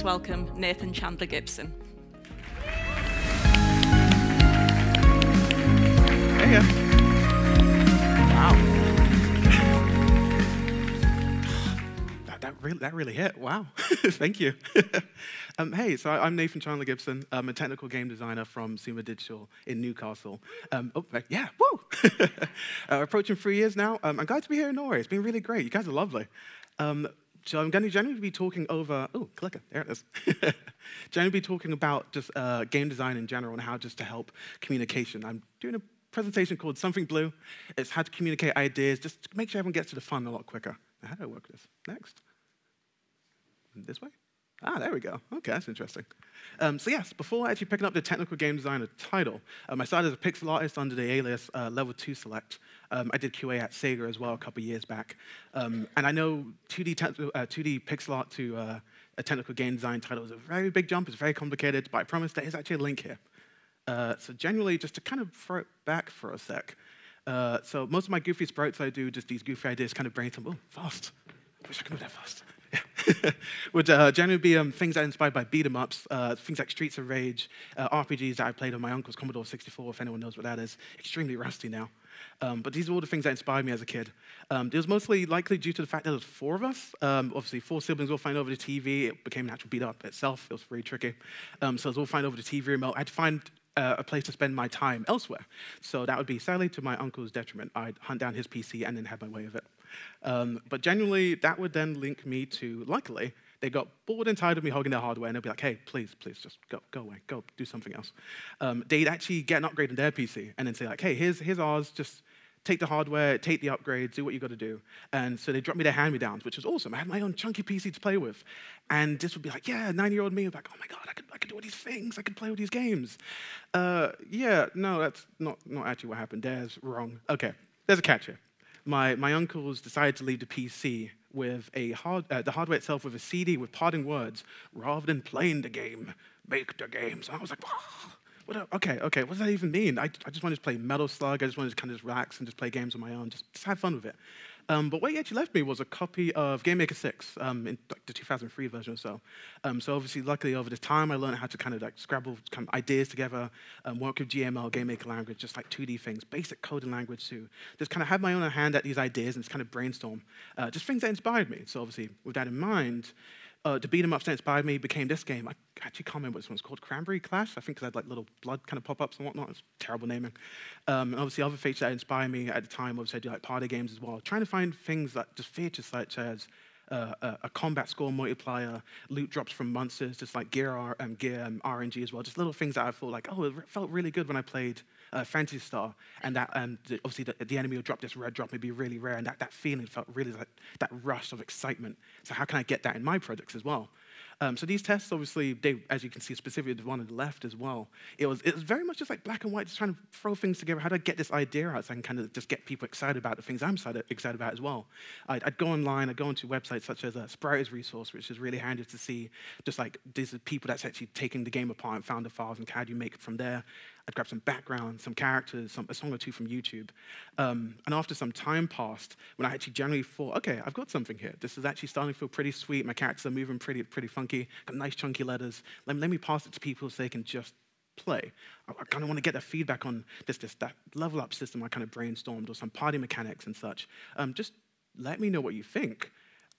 please welcome Nathan Chandler Gibson. Hey, yeah. Wow. that, that, really, that really hit. Wow. Thank you. um, hey, so I'm Nathan Chandler Gibson. I'm a technical game designer from Sumo Digital in Newcastle. Um, oh, yeah, woo! uh, approaching three years now. Um, I'm glad to be here in Norway. It's been really great. You guys are lovely. Um, so I'm going to generally be talking over, oh, clicker, there it is. generally be talking about just uh, game design in general and how just to help communication. I'm doing a presentation called Something Blue. It's how to communicate ideas, just to make sure everyone gets to the fun a lot quicker. How do I work this? Next. This way? Ah, there we go. Okay, that's interesting. Um, so yes, before actually picking up the technical game designer title, um, I started as a pixel artist under the alias uh, Level 2 Select. Um, I did QA at Sega as well a couple years back. Um, and I know 2D, te- uh, 2D pixel art to uh, a technical game design title is a very big jump. It's very complicated, but I promise there is actually a link here. Uh, so generally, just to kind of throw it back for a sec. Uh, so most of my goofy sprites I do, just these goofy ideas, kind of brainstorm. Oh, fast! I wish I could move that fast. Would uh, generally be um, things that are inspired by beat 'em ups, uh, things like Streets of Rage, uh, RPGs that I played on my uncle's Commodore 64. If anyone knows what that is, extremely rusty now. Um, but these are all the things that inspired me as a kid. Um, it was mostly likely due to the fact that there was four of us. Um, obviously, four siblings all fighting over the TV. It became an actual beat up itself. It was very tricky. Um, so it was all fighting over the TV remote. I had to find uh, a place to spend my time elsewhere. So that would be sadly to my uncle's detriment. I'd hunt down his PC and then have my way of it. Um, but generally, that would then link me to, luckily, they got bored and tired of me hogging their hardware, and they'd be like, hey, please, please, just go, go away, go do something else. Um, they'd actually get an upgrade in their PC and then say, like, hey, here's, here's ours, just take the hardware, take the upgrades, do what you got to do. And so they dropped me their hand-me-downs, which was awesome. I had my own chunky PC to play with. And this would be like, yeah, nine-year-old me would be like, oh my God, I could, I could do all these things. I could play all these games. Uh, yeah, no, that's not, not actually what happened. There's wrong. Okay, there's a catch here. My, my uncles decided to leave the PC with a hard, uh, the hardware itself with a CD with parting words, rather than playing the game, make the game. So I was like, what, okay, okay, what does that even mean? I, I just wanted to play Metal Slug. I just wanted to kind of just relax and just play games on my own, just, just have fun with it. Um, but what he actually left me was a copy of Game Maker 6 um, in the 2003 version or so. Um, so obviously, luckily, over the time, I learned how to kind of like scrabble kind of ideas together, um, work with GML, Game Maker language, just like 2D things, basic coding language too. Just kind of have my own hand at these ideas and just kind of brainstorm, uh, just things that inspired me. So obviously, with that in mind, uh, the beat 'em up, that inspired me became this game. I actually can't remember what this one's called. Cranberry Clash, I think, because I had like little blood kind of pop ups and whatnot. It's terrible naming. Um, and obviously, other features that inspired me at the time, obviously, I do like party games as well. Trying to find things that just features such as uh, a, a, combat score multiplier, loot drops from monsters, just like gear, R, um, gear um, RNG as well. Just little things that I thought like, oh, it felt really good when I played uh, Phantasy Star, and that and obviously the, the, enemy will drop this red drop, it'd be really rare, and that, that feeling felt really like that rush of excitement. So how can I get that in my projects as well? Um, so these tests, obviously, they, as you can see, specifically the one on the left as well, it was, it was very much just like black and white, just trying to throw things together. How do I get this idea out so I can kind of just get people excited about the things I'm excited about as well? I'd, I'd go online, I'd go onto websites such as uh, Spriters Resource, which is really handy to see just like these are people that's actually taking the game apart and found the files and how do you make it from there. I'd grab some background, some characters, some, a song or two from YouTube. Um, and after some time passed, when I actually generally thought, okay, I've got something here. This is actually starting to feel pretty sweet. My characters are moving pretty, pretty funky. Got nice chunky letters. Let, let me pass it to people so they can just play. I, I kind of want to get their feedback on this, this, that level up system I kind of brainstormed or some party mechanics and such. Um, just let me know what you think.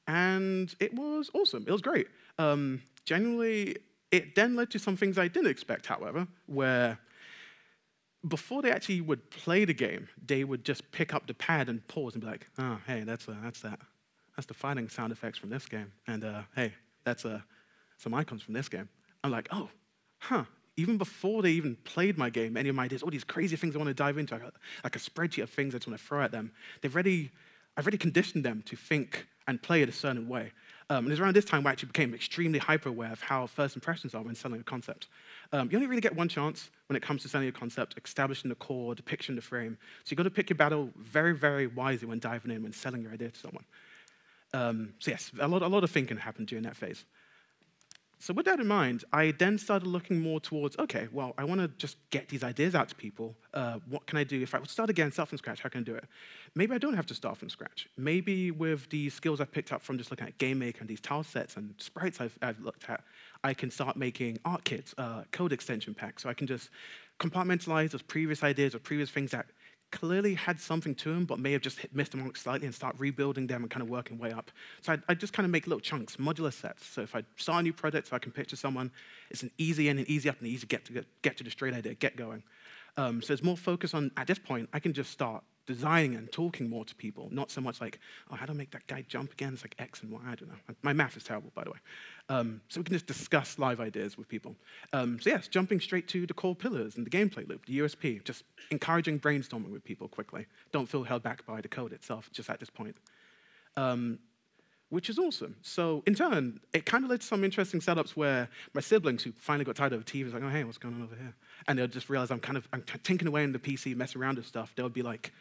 And it was awesome. It was great. Um, genuinely, it then led to some things I didn't expect, however, where before they actually would play the game, they would just pick up the pad and pause and be like, "Oh, hey, that's uh, that's that, that's the fighting sound effects from this game," and uh, "Hey, that's uh, some icons from this game." I'm like, "Oh, huh." Even before they even played my game, any of my ideas, all these crazy things I want to dive into, like a, like a spreadsheet of things I just want to throw at them. They've already, I've already conditioned them to think and play it a certain way. Um, and it was around this time we actually became extremely hyper aware of how first impressions are when selling a concept. Um, you only really get one chance when it comes to selling a concept, establishing the core, depiction, the frame. So you've got to pick your battle very, very wisely when diving in, when selling your idea to someone. Um, so yes, a lot, a lot of thinking happened during that phase. So with that in mind, I then started looking more towards, okay, well, I want to just get these ideas out to people. Uh, what can I do? If I start again, start from scratch, how can I do it? Maybe I don't have to start from scratch. Maybe with the skills I've picked up from just looking at GameMaker and these tile sets and sprites I've, I've looked at, I can start making art kits, uh, code extension packs. So I can just compartmentalize those previous ideas or previous things that clearly had something to them, but may have just hit, missed mark slightly and start rebuilding them and kind of working way up. So I, just kind of make little chunks, modular sets. So if I start a new project, so I can to someone, it's an easy in and easy up and easy get to get, get to the straight idea, get going. Um, so there's more focus on, at this point, I can just start designing and talking more to people, not so much like, oh, how do I make that guy jump again? It's like X and Y, I don't know. My math is terrible, by the way. Um, so we can just discuss live ideas with people. Um, so yes, jumping straight to the core pillars and the gameplay loop, the USP, just encouraging brainstorming with people quickly. Don't feel held back by the code itself, just at this point. Um, which is awesome. So in turn, it kind of led to some interesting setups where my siblings who finally got tired of the TV was like, oh, hey, what's going on over here? And they'll just realize I'm kind of I'm tinkering away in the PC, messing around with stuff. They'll be like,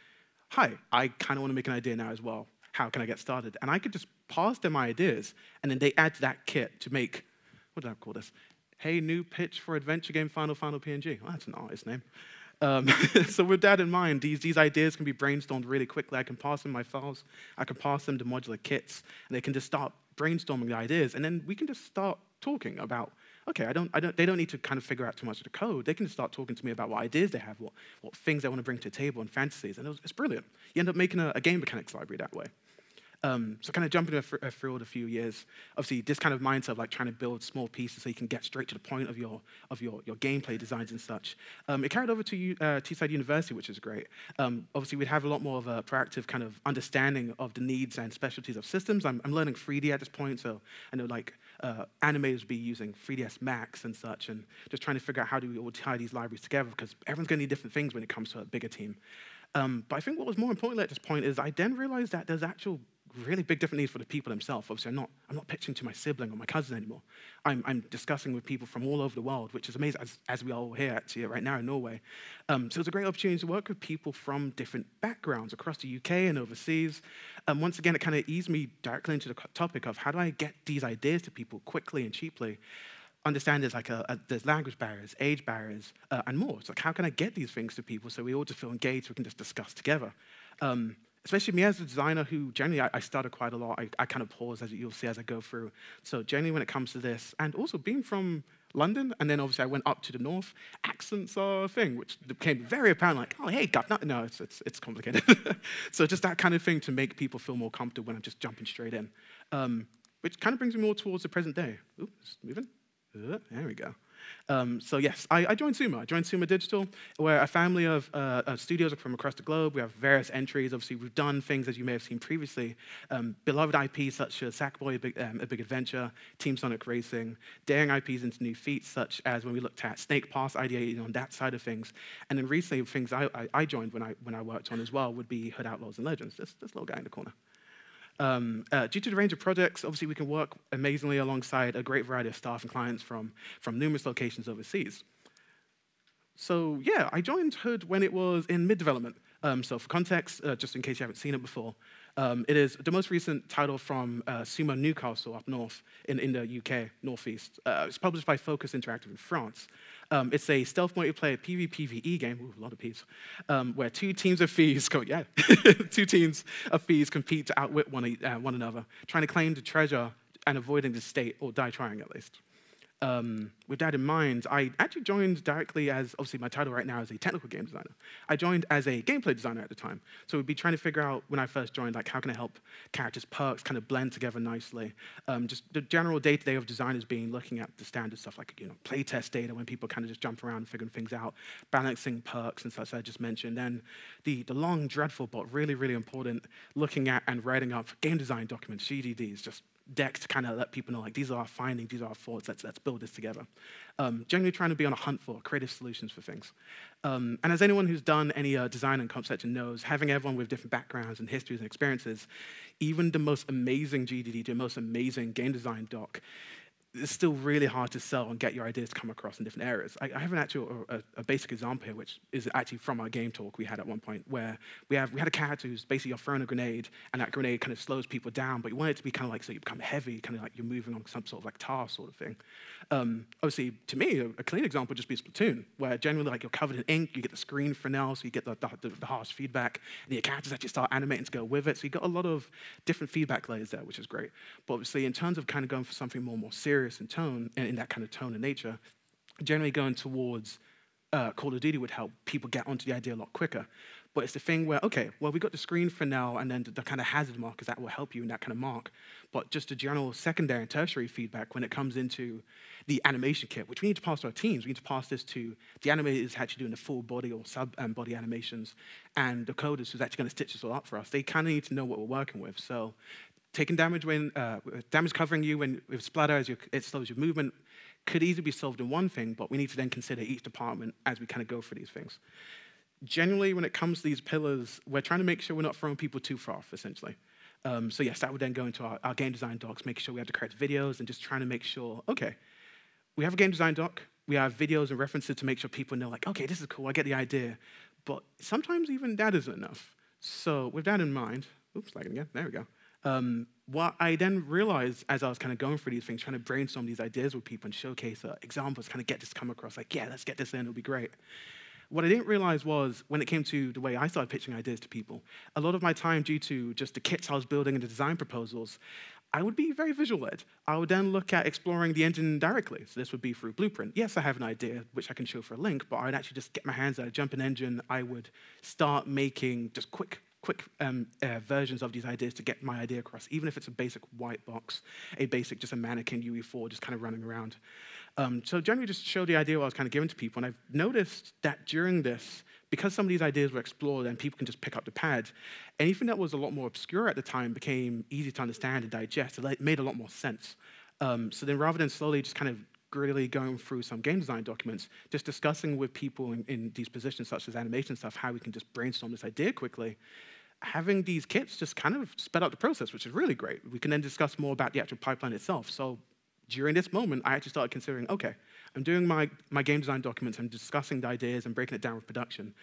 hi, I kind of want to make an idea now as well. How can I get started? And I could just pass them my ideas, and then they add to that kit to make, what did I call this? Hey, new pitch for adventure game Final Final PNG. Well, that's an artist name. Um, so with that in mind, these, these ideas can be brainstormed really quickly. I can pass them my files. I can pass them to modular kits, and they can just start brainstorming the ideas, and then we can just start talking about okay, I don't, I don't, they don't need to kind of figure out too much of the code. They can just start talking to me about what ideas they have, what, what things they want to bring to the table and fantasies. And it was, it's brilliant. You end up making a, a game mechanics library that way. Um, so kind of jumping a, a field a few years, obviously this kind of mindset of like trying to build small pieces so you can get straight to the point of your, of your, your gameplay designs and such. Um, it carried over to uh, Teesside University, which is great. Um, obviously we'd have a lot more of a proactive kind of understanding of the needs and specialties of systems. I'm, I'm learning 3D at this point, so I know like uh, animators be using 3ds Max and such, and just trying to figure out how do we all tie these libraries together because everyone's going to need different things when it comes to a bigger team. Um, but I think what was more important at this point is I then realized that there's actual really big different needs for the people themselves. Obviously, I'm not, I'm not pitching to my sibling or my cousin anymore. I'm, I'm discussing with people from all over the world, which is amazing, as, as we are all here actually right now in Norway. Um, so it's a great opportunity to work with people from different backgrounds across the UK and overseas. Um, once again, it kind of eased me directly into the topic of how do I get these ideas to people quickly and cheaply understand there's like a, a, there's language barriers, age barriers, uh, and more. It's like how can I get these things to people so we all just feel engaged, we can just discuss together. Um, especially me as a designer who generally I, I stutter quite a lot. I, I kind of pause as you'll see as I go through. So generally when it comes to this, and also being from London, and then obviously I went up to the north, accents are a thing, which became very apparent, like, oh, hey, governor. No, it's, it's, it's complicated. so just that kind of thing to make people feel more comfortable when I'm just jumping straight in. Um, which kind of brings me more towards the present day. Oops, moving. Uh, there we go. Um, so yes, I, I, joined Sumo. I joined Sumo Digital, where a family of, uh, of, studios from across the globe. We have various entries. Obviously, we've done things as you may have seen previously. Um, beloved IPs such as Sackboy, a big, um, a big, Adventure, Team Sonic Racing, daring IPs into new feats such as when we looked at Snake Pass, ideating on that side of things. And then recently, things I, I, I joined when I, when I worked on as well would be Hood Outlaws and Legends. This, this little guy in the corner. Um, uh, due to the range of projects, obviously we can work amazingly alongside a great variety of staff and clients from, from numerous locations overseas. So yeah, I joined Hood when it was in mid-development. Um, so for context, uh, just in case you haven't seen it before, um, it is the most recent title from uh, Sumo Newcastle up north in, in the UK, northeast. Uh, it's published by Focus Interactive in France. Um, it's a stealth multiplayer PvPvE game, ooh, a lot of P's, um, where two teams of thieves, go, yeah, two teams of thieves compete to outwit one, uh, one another, trying to claim the treasure and avoiding the state, or die trying at least um, with that in mind, I actually joined directly as, obviously my title right now is a technical game designer. I joined as a gameplay designer at the time. So we'd be trying to figure out, when I first joined, like how can I help characters' perks kind of blend together nicely. Um, just the general day-to-day of designers being looking at the standard stuff like, you know, playtest data when people kind of just jump around and figuring things out, balancing perks and such I just mentioned. Then the, the long, dreadful, but really, really important, looking at and writing up game design documents, GDDs, just deck to kind of let people know, like, these are our findings, these are our thoughts, let's, let's build this together. Um, generally trying to be on a hunt for creative solutions for things. Um, and as anyone who's done any uh, design and conception knows, having everyone with different backgrounds and histories and experiences, even the most amazing GDD, the most amazing game design doc, it's still really hard to sell and get your ideas to come across in different areas. I, I have an actual a, a, basic example here, which is actually from our game talk we had at one point, where we have we had a character who's basically you're throwing a grenade, and that grenade kind of slows people down, but you want it to be kind of like so you become heavy, kind of like you're moving on some sort of like tar sort of thing. Um, obviously, to me, a, a, clean example would just be Splatoon, where generally like you're covered in ink, you get the screen for now, so you get the, the, the, harsh feedback, and your characters actually start animating to go with it. So you got a lot of different feedback layers there, which is great. But obviously, in terms of kind of going for something more more serious in tone, in, in that kind of tone and nature, generally going towards uh, Call of Duty would help people get onto the idea a lot quicker. But it's the thing where, okay, well, we got the screen for now, and then the, the, kind of hazard markers that will help you in that kind of mark. But just the general secondary and tertiary feedback when it comes into the animation kit, which we need to pass to our teams. We need to pass this to the animators actually doing the full body or sub um, body animations, and the coders who's actually going to stitch this all up for us. They kind of need to know what we're working with. So taking damage when uh, damage covering you when with splatter as it slows your movement could easily be solved in one thing, but we need to then consider each department as we kind of go through these things. Generally, when it comes to these pillars, we're trying to make sure we're not throwing people too far off, essentially. Um, so yes, that would then go into our, our game design docs, making sure we have the correct videos and just trying to make sure, okay, we have a game design doc, we have videos and references to make sure people know, like, okay, this is cool, I get the idea. But sometimes even that isn't enough. So with that in mind, oops, lagging again, there we go. Um, what I then realized as I was kind of going through these things, trying to brainstorm these ideas with people and showcase uh, examples, kind of get this come across, like, yeah, let's get this in, it'll be great. What I didn't realize was when it came to the way I started pitching ideas to people, a lot of my time, due to just the kits I was building and the design proposals, I would be very visual led. I would then look at exploring the engine directly. So this would be through Blueprint. Yes, I have an idea which I can show for a link, but I'd actually just get my hands out, jump an engine. I would start making just quick quick um, uh, versions of these ideas to get my idea across, even if it's a basic white box, a basic, just a mannequin UE4 just kind of running around. Um, so generally just show the idea I was kind of giving to people. And I've noticed that during this, because some of these ideas were explored and people can just pick up the pad, anything that was a lot more obscure at the time became easy to understand and digest. It made a lot more sense. Um, so then rather than slowly just kind of really going through some game design documents, just discussing with people in, in, these positions such as animation stuff, how we can just brainstorm this idea quickly. Having these kits just kind of sped up the process, which is really great. We can then discuss more about the actual pipeline itself. So during this moment, I actually started considering, okay, I'm doing my, my game design documents, I'm discussing the ideas and breaking it down with production.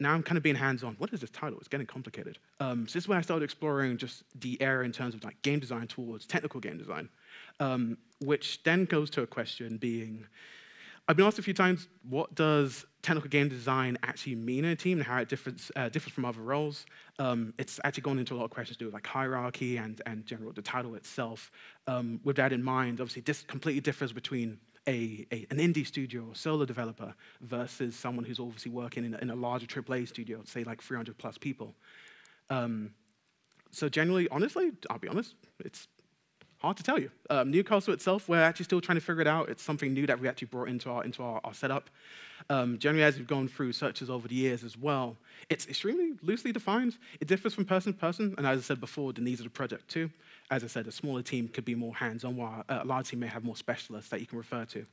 Now I'm kind of being hands-on. What is this title? It's getting complicated. Um, so this is where I started exploring just the area in terms of like game design towards technical game design, um, which then goes to a question being, I've been asked a few times, what does technical game design actually mean in a team and how it differs, uh, differs from other roles? Um, it's actually gone into a lot of questions to do with like hierarchy and, and general the title itself. Um, with that in mind, obviously this completely differs between a, a, an indie studio or solo developer versus someone who's obviously working in a, in a larger AAA studio, say like 300 plus people. Um, so generally, honestly, I'll be honest, it's hard to tell you. Um, Newcastle itself, we're actually still trying to figure it out. It's something new that we actually brought into our, into our, our setup. Um, generally, as we've gone through searches over the years as well, it's extremely loosely defined. It differs from person to person, and as I said before, the needs of the project too. As I said, a smaller team could be more hands-on, while a large team may have more specialists that you can refer to.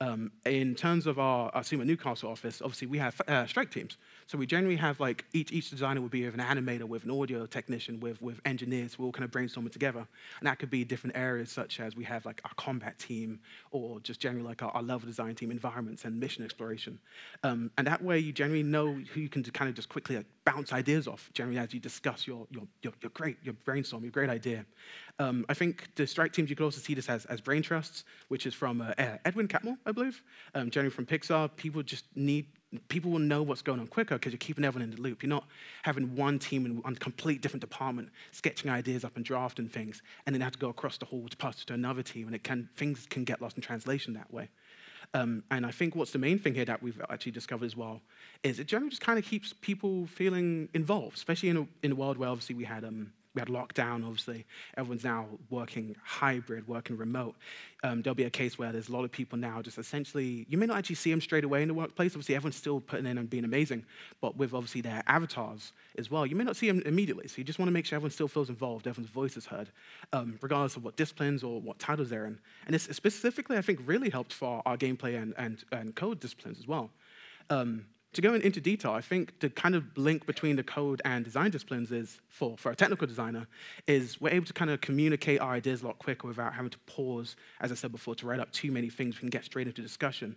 Um, in terms of our, our Sumo Newcastle office, obviously we have uh, strike teams. So we generally have like each, each designer would be with an animator, with an audio technician, with, with engineers. We're all kind of brainstorming together. And that could be different areas such as we have like our combat team or just generally like our, our level design team, environments and mission exploration. Um, and that way you generally know who you can kind of just quickly like, bounce ideas off, generally as you discuss your, your, your, your great, your brainstorm, your great idea. Um, I think the strike teams, you could also see this as, as brain trusts, which is from uh, Edwin Catmull, I believe, um, generally from Pixar. People just need, people will know what's going on quicker because you're keeping everyone in the loop. You're not having one team in one complete different department sketching ideas up and drafting things, and then have to go across the hall to pass it to another team, and it can, things can get lost in translation that way. Um, and I think what's the main thing here that we've actually discovered as well is it generally just kind of keeps people feeling involved, especially in a, in a world where obviously we had um, we had lockdown, obviously. Everyone's now working hybrid, working remote. Um, there'll be a case where there's a lot of people now just essentially, you may not actually see them straight away in the workplace. Obviously, everyone's still putting in and being amazing, but with obviously their avatars as well, you may not see them immediately. So you just want to make sure everyone still feels involved, everyone's voice is heard, um, regardless of what disciplines or what titles they're in. And this specifically, I think, really helped for our gameplay and, and, and code disciplines as well. Um, to go into detail, I think the kind of link between the code and design disciplines is, for, for a technical designer, is we're able to kind of communicate our ideas a lot quicker without having to pause, as I said before, to write up too many things. We can get straight into discussion.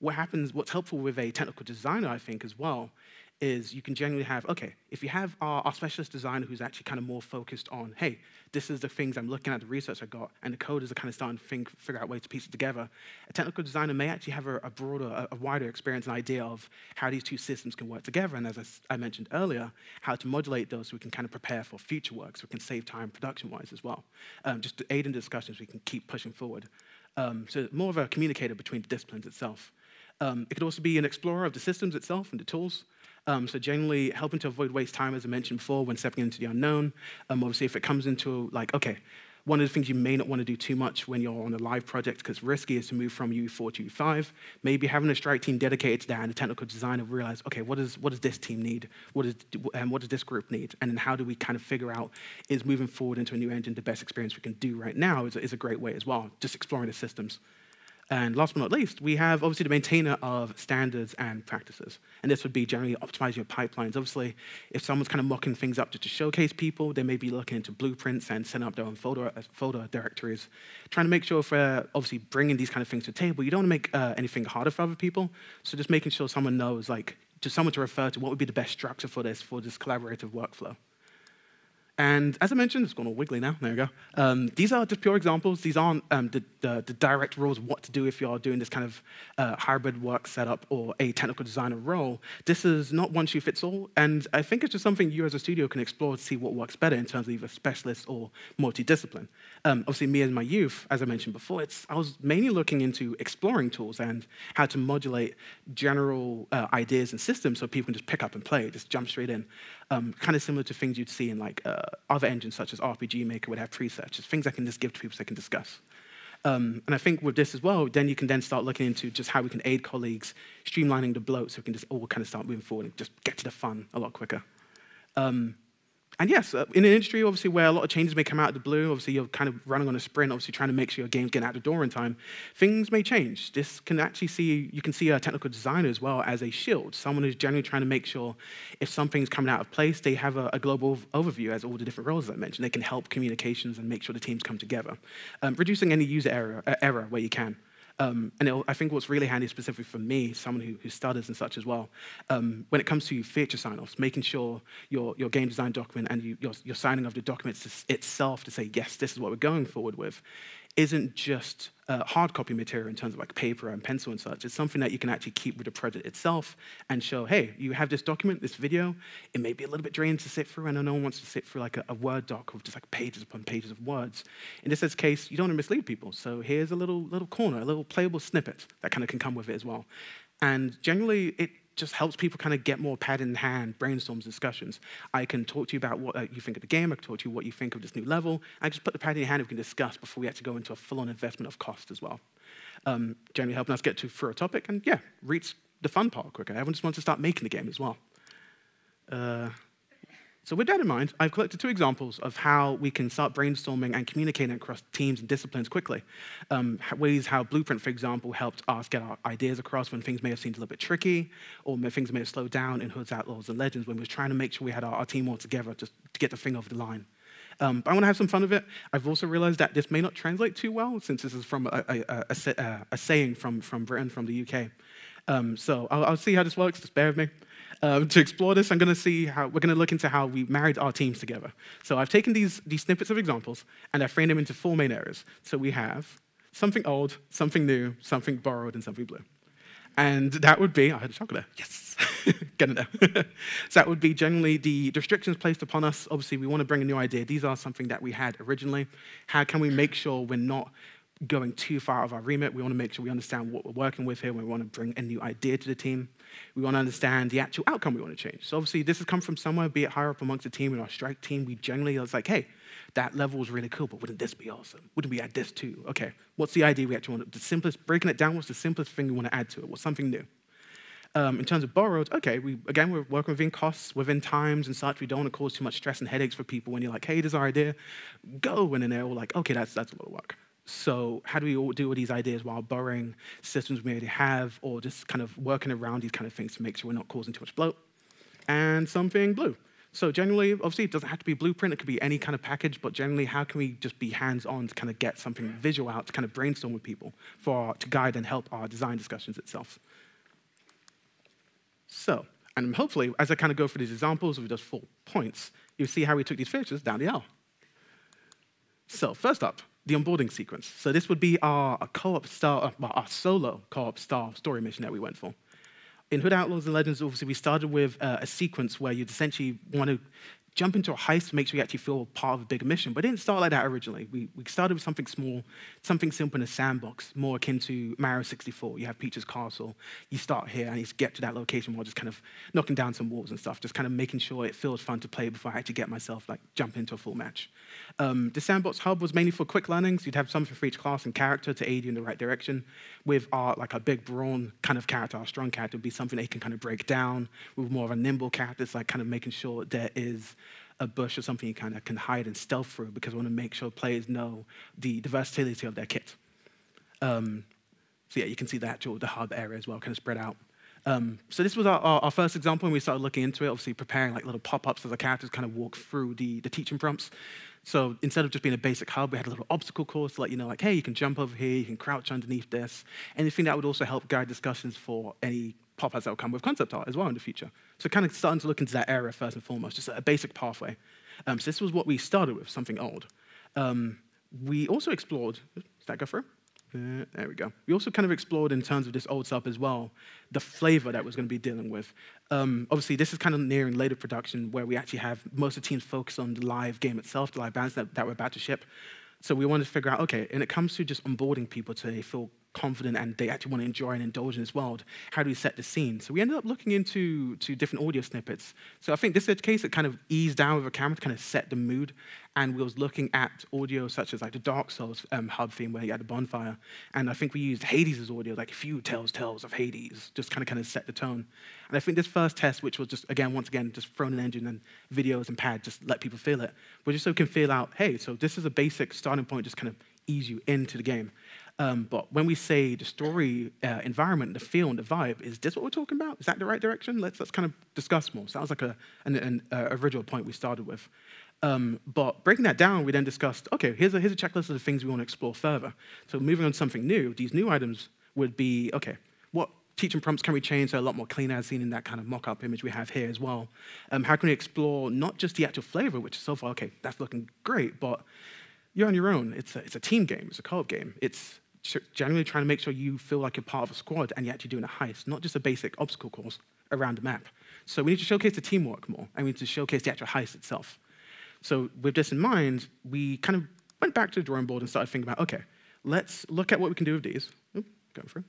What happens, what's helpful with a technical designer, I think, as well, is you can generally have, okay, if you have our, our, specialist designer who's actually kind of more focused on, hey, this is the things I'm looking at, the research I got, and the coders are kind of starting to think, figure out ways to piece it together, a technical designer may actually have a, a broader, a, a, wider experience and idea of how these two systems can work together, and as I, I, mentioned earlier, how to modulate those so we can kind of prepare for future work, so we can save time production-wise as well. Um, just to aid in discussions, we can keep pushing forward. Um, so more of a communicator between the disciplines itself. Um, it could also be an explorer of the systems itself and the tools. Um, so generally helping to avoid waste time, as I mentioned before, when stepping into the unknown. Um, obviously, if it comes into like, okay, one of the things you may not want to do too much when you're on a live project because risky is to move from UE4 to UE5. Maybe having a strike team dedicated to that and a technical designer realize, okay, what, is, what does this team need? What, is, um, what does this group need? And then how do we kind of figure out is moving forward into a new engine the best experience we can do right now is, is a great way as well, just exploring the systems. And last but not least, we have obviously the maintainer of standards and practices. And this would be generally optimizing your pipelines. Obviously, if someone's kind of mocking things up just to showcase people, they may be looking into blueprints and setting up their own folder, uh, folder directories, trying to make sure for obviously bringing these kind of things to the table, you don't want to make uh, anything harder for other people. So just making sure someone knows, like, to someone to refer to what would be the best structure for this, for this collaborative workflow. And as I mentioned, it's gone all wiggly now. There we go. Um, these are just pure examples. These aren't um, the, the, the, direct rules what to do if you're doing this kind of uh, hybrid work setup or a technical designer role. This is not one shoe fits all. And I think it's just something you as a studio can explore to see what works better in terms of either specialist or multidiscipline. Um, obviously, me in my youth, as I mentioned before, it's, I was mainly looking into exploring tools and how to modulate general uh, ideas and systems so people can just pick up and play, just jump straight in um, kind of similar to things you'd see in like uh, other engines such as RPG Maker would have just things I can just give to people so they can discuss. Um, and I think with this as well, then you can then start looking into just how we can aid colleagues, streamlining the bloat so we can just all kind of start moving forward and just get to the fun a lot quicker. Um, and yes, uh, in an industry obviously where a lot of changes may come out of the blue, obviously you're kind of running on a sprint, obviously trying to make sure your game's getting out the door in time, things may change. This can actually see, you can see a technical designer as well as a shield, someone who's generally trying to make sure if something's coming out of place, they have a, a global overview as all the different roles I mentioned. They can help communications and make sure the teams come together, um, reducing any user error, uh, error where you can. Um, and I think what's really handy, specifically for me, someone who, who stutters and such as well, um, when it comes to feature sign-offs, making sure your, your game design document and you, your, your signing of the document itself to say, yes, this is what we're going forward with, isn't just uh, hard copy material in terms of like paper and pencil and such. It's something that you can actually keep with the project itself and show, hey, you have this document, this video. It may be a little bit draining to sit through. Know no one wants to sit through like a, a Word doc of just like pages upon pages of words. In this case, you don't want to mislead people. So here's a little little corner, a little playable snippet that kind of can come with it as well. And generally, it just helps people kind of get more pad in hand, brainstorms, discussions. I can talk to you about what uh, you think of the game. I can talk to you what you think of this new level. I just put the pad in your hand and we can discuss before we actually go into a full-on investment of cost as well. Um, generally helping us get to through a topic and yeah, reach the fun part quicker. Everyone just wants to start making the game as well. Uh, so with that in mind, I've collected two examples of how we can start brainstorming and communicating across teams and disciplines quickly. Um, ways how Blueprint, for example, helped us get our ideas across when things may have seemed a little bit tricky, or things may have slowed down in Hoods, Outlaws, and Legends when we were trying to make sure we had our, our team all together just to get the thing over the line. Um, but I want to have some fun with it. I've also realized that this may not translate too well since this is from a, a, a, a, a saying from, from Britain, from the UK. Um, so I'll, I'll see how this works. Just bear with me. Um, to explore this, I'm going to see how we're going to look into how we married our teams together. So I've taken these, these snippets of examples and I've framed them into four main areas. So we have something old, something new, something borrowed, and something blue. And that would be, I had a chocolate yes, get it there. so that would be generally the restrictions placed upon us. Obviously, we want to bring a new idea. These are something that we had originally. How can we make sure we're not going too far of our remit. We want to make sure we understand what we're working with here. We want to bring a new idea to the team. We want to understand the actual outcome we want to change. So obviously, this has come from somewhere, be it higher up amongst the team. In our strike team, we generally it's like, hey, that level is really cool, but wouldn't this be awesome? Wouldn't we add this too? Okay, what's the idea we actually want? The simplest, breaking it down, what's the simplest thing we want to add to it? What's something new? Um, in terms of borrowed, okay, we again we're working within costs, within times and such. We don't want to cause too much stress and headaches for people when you're like, hey, this is our idea, go, and then they're all like, okay, that's that's a lot of work. So how do we all do all these ideas while borrowing systems we already have or just kind of working around these kind of things to make sure we're not causing too much bloat? And something blue. So generally, obviously, it doesn't have to be blueprint. It could be any kind of package. But generally, how can we just be hands-on to kind of get something visual out to kind of brainstorm with people for to guide and help our design discussions itself? So, and hopefully, as I kind of go through these examples with those four points, you'll see how we took these features down the L. So first up, the onboarding sequence. So this would be our co-op star, uh, our solo co-op star story mission that we went for. In Hood Outlaws and Legends, obviously, we started with uh, a sequence where you'd essentially want to jump into a heist makes you actually feel part of a bigger mission. But it didn't start like that originally. We, we started with something small, something simple in a sandbox, more akin to Mario 64. You have Peach's Castle. You start here and you get to that location while just kind of knocking down some walls and stuff, just kind of making sure it feels fun to play before I actually get myself like jump into a full match. Um, the sandbox hub was mainly for quick learnings. You'd have something for each class and character to aid you in the right direction. With our like a big brawn kind of character, our strong character would be something that you can kind of break down. With more of a nimble character, it's like kind of making sure there is a bush or something you kind of can hide and stealth through because we want to make sure players know the, the versatility of their kit. Um, so yeah, you can see the actual the hub area as well, kind of spread out. Um, so this was our, our, our, first example when we started looking into it, obviously preparing like little pop-ups as the characters kind of walk through the, the teaching prompts. So instead of just being a basic hub, we had a little obstacle course to let you know, like, hey, you can jump over here, you can crouch underneath this. Anything that would also help guide discussions for any pop-ups that will come with concept art as well in the future. So kind of starting to look into that area first and foremost, just a basic pathway. Um, so this was what we started with, something old. Um, we also explored, does that go through? Uh, there we go. We also kind of explored in terms of this old stuff as well, the flavor that was going to be dealing with. Um, obviously, this is kind of nearing later production where we actually have most of the teams focus on the live game itself, the live bands that, that we're about to ship. So we wanted to figure out, okay, and it comes to just onboarding people to feel confident and they actually want to enjoy and indulge in this world, how do we set the scene? So we ended up looking into to different audio snippets. So I think this is a case that kind of eased down with a camera to kind of set the mood. And we was looking at audio such as like the Dark Souls um, hub theme where you had the bonfire. And I think we used Hades' audio, like a few tells tales of Hades, just kind of kind of set the tone. And I think this first test, which was just again, once again, just thrown an engine and videos and pad, just let people feel it. But just so we can feel out, hey, so this is a basic starting point, just kind of ease you into the game. Um, but when we say the story uh, environment, the feel, and the vibe, is this what we're talking about? Is that the right direction? Let's, let's kind of discuss more. Sounds like a, an, an uh, original point we started with. Um, but breaking that down, we then discussed okay, here's a, here's a checklist of the things we want to explore further. So moving on to something new, these new items would be okay, what teaching prompts can we change so a lot more cleaner, as seen in that kind of mock up image we have here as well? Um, how can we explore not just the actual flavor, which is so far, okay, that's looking great, but you're on your own. It's a, it's a team game, it's a co op game. It's generally trying to make sure you feel like you're part of a squad and you're actually doing a heist, not just a basic obstacle course around a map. So we need to showcase the teamwork more, and we need to showcase the actual heist itself. So with this in mind, we kind of went back to the drawing board and started thinking about, okay, let's look at what we can do with these. Oop, going through.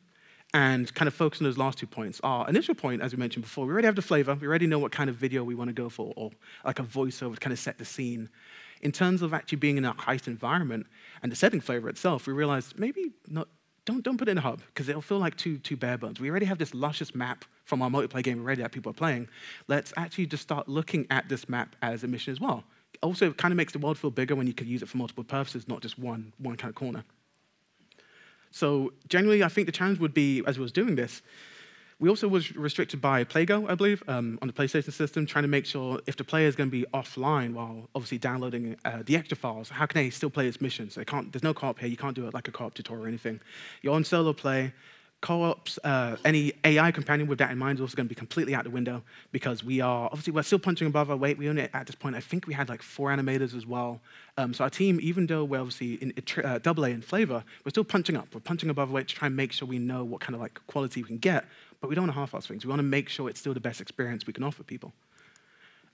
And kind of focus on those last two points. Our initial point, as we mentioned before, we already have the flavor. We already know what kind of video we want to go for, or like a voiceover to kind of set the scene in terms of actually being in a heist environment and the setting flavor itself, we realized maybe not, don't, don't put it in a hub because it'll feel like too, too bare bones. We already have this luscious map from our multiplayer game already that people are playing. Let's actually just start looking at this map as a mission as well. Also, it kind of makes the world feel bigger when you can use it for multiple purposes, not just one, one kind of corner. So generally, I think the challenge would be, as we was doing this, we also was restricted by PlayGo, I believe, um, on the PlayStation system, trying to make sure if the player is going to be offline while obviously downloading uh, the extra files, how can they still play its mission? So can't, there's no co-op here. You can't do it like a co-op tutorial or anything. You're on solo play. Co-ops, uh, any AI companion with that in mind is also going to be completely out the window because we are, obviously, we're still punching above our weight. We only, at this point, I think we had like four animators as well. Um, so our team, even though we're obviously in uh, double A in flavor, we're still punching up. We're punching above our weight to try and make sure we know what kind of like quality we can get but we don't want to half-ass things. We want to make sure it's still the best experience we can offer people.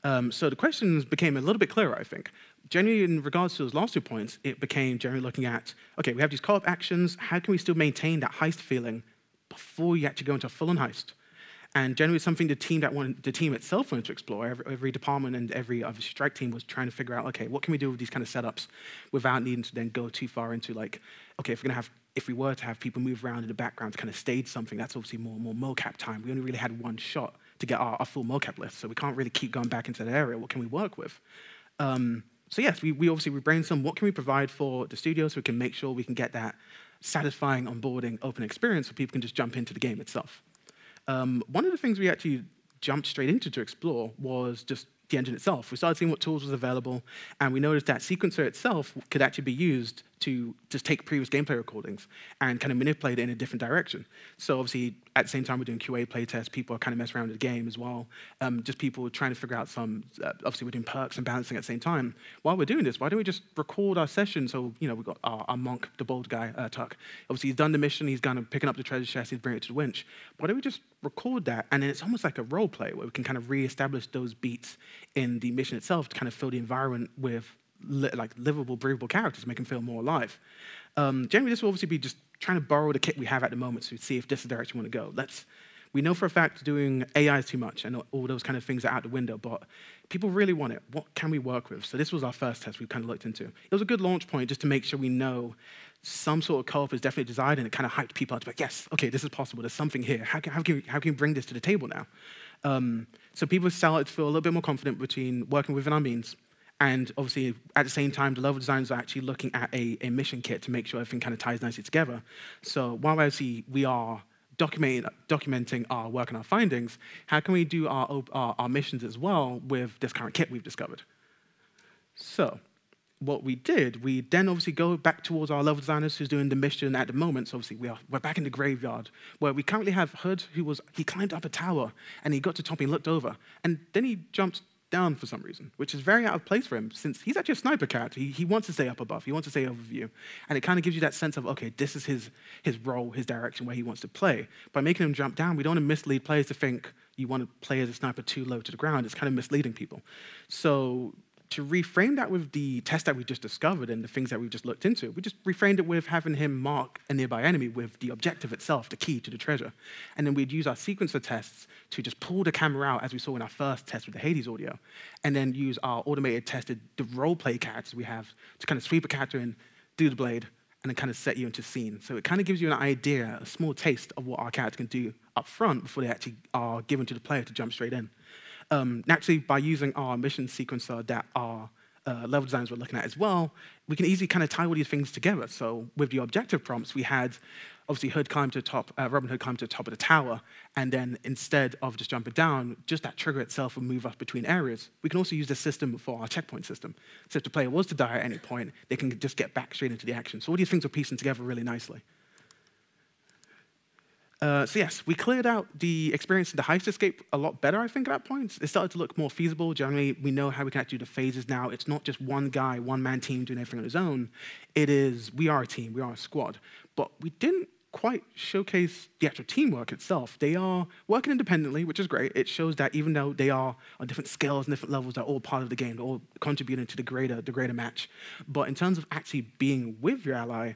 Um, so the questions became a little bit clearer, I think. Generally, in regards to those last two points, it became generally looking at, okay, we have these co-op actions. How can we still maintain that heist feeling before you actually go into a full-on heist? And generally, something the team that wanted, the team itself wanted to explore. Every, every department and every strike team was trying to figure out, okay, what can we do with these kind of setups without needing to then go too far into like, okay, if we're gonna have if we were to have people move around in the background to kind of stage something, that's obviously more more mocap time. We only really had one shot to get our, our full mocap list, so we can't really keep going back into that area. What can we work with? Um, so yes, we, we obviously we brainstorm what can we provide for the studio so we can make sure we can get that satisfying onboarding open experience so people can just jump into the game itself. Um, one of the things we actually jumped straight into to explore was just the engine itself. We started seeing what tools was available, and we noticed that sequencer itself could actually be used to just take previous gameplay recordings and kind of manipulate it in a different direction. So obviously, at the same time we're doing QA playtests, people are kind of messing around with the game as well. Um, just people trying to figure out some, uh, obviously we're doing perks and balancing at the same time. While we're doing this, why don't we just record our session? So, you know, we've got our, our monk, the bold guy, uh, Tuck. Obviously he's done the mission, he's gone and picking up the treasure chest, he's bringing it to the winch. Why don't we just record that? And then it's almost like a role play where we can kind of re-establish those beats in the mission itself to kind of fill the environment with li- like livable, breathable characters, make them feel more alive. Um, generally, this will obviously be just trying to borrow the kit we have at the moment to see if this is the direction we want to go. Let's, we know for a fact doing AI is too much and all those kind of things are out the window, but people really want it. What can we work with? So this was our first test we kind of looked into. It was a good launch point just to make sure we know some sort of co-op is definitely desired and it kind of hyped people out to be like, yes, okay, this is possible. There's something here. How can, how can, we, how can we bring this to the table now? Um, so people started to feel a little bit more confident between working within our means and obviously, at the same time, the level designers are actually looking at a, a mission kit to make sure everything kind of ties nicely together. So while obviously we are documenting, documenting our work and our findings, how can we do our, our, our missions as well with this current kit we've discovered? So what we did, we then obviously go back towards our level designers who's doing the mission at the moment. So obviously we are, we're back in the graveyard where we currently have Hood who was, he climbed up a tower and he got to top and looked over and then he jumped down for some reason, which is very out of place for him since he's actually a sniper cat. He, he wants to stay up above, he wants to stay over view. And it kind of gives you that sense of, okay, this is his, his role, his direction, where he wants to play. By making him jump down, we don't want to mislead players to think you want to play as a sniper too low to the ground. It's kind of misleading people. So to reframe that with the test that we just discovered and the things that we've just looked into, we just reframed it with having him mark a nearby enemy with the objective itself, the key to the treasure. And then we'd use our sequencer tests to just pull the camera out, as we saw in our first test with the Hades audio, and then use our automated tested the role play characters we have to kind of sweep a character in, do the blade, and then kind of set you into scene. So it kind of gives you an idea, a small taste of what our character can do up front before they actually are given to the player to jump straight in. Um, naturally, by using our mission sequencer that our uh, level designers were looking at as well, we can easily kind of tie all these things together. So with the objective prompts, we had obviously Hood climb to the top, uh, Robin Hood climb to the top of the tower, and then instead of just jumping down, just that trigger itself will move us between areas. We can also use this system for our checkpoint system. So if the player was to die at any point, they can just get back straight into the action. So all these things are piecing together really nicely. Uh, so yes, we cleared out the experience in the heist escape a lot better, I think, at that point. It started to look more feasible. Generally, we know how we can actually do the phases now. It's not just one guy, one man team doing everything on his own. It is, we are a team, we are a squad. But we didn't quite showcase the actual teamwork itself. They are working independently, which is great. It shows that even though they are on different scales and different levels, they're all part of the game, they're all contributing to the greater, the greater match. But in terms of actually being with your ally,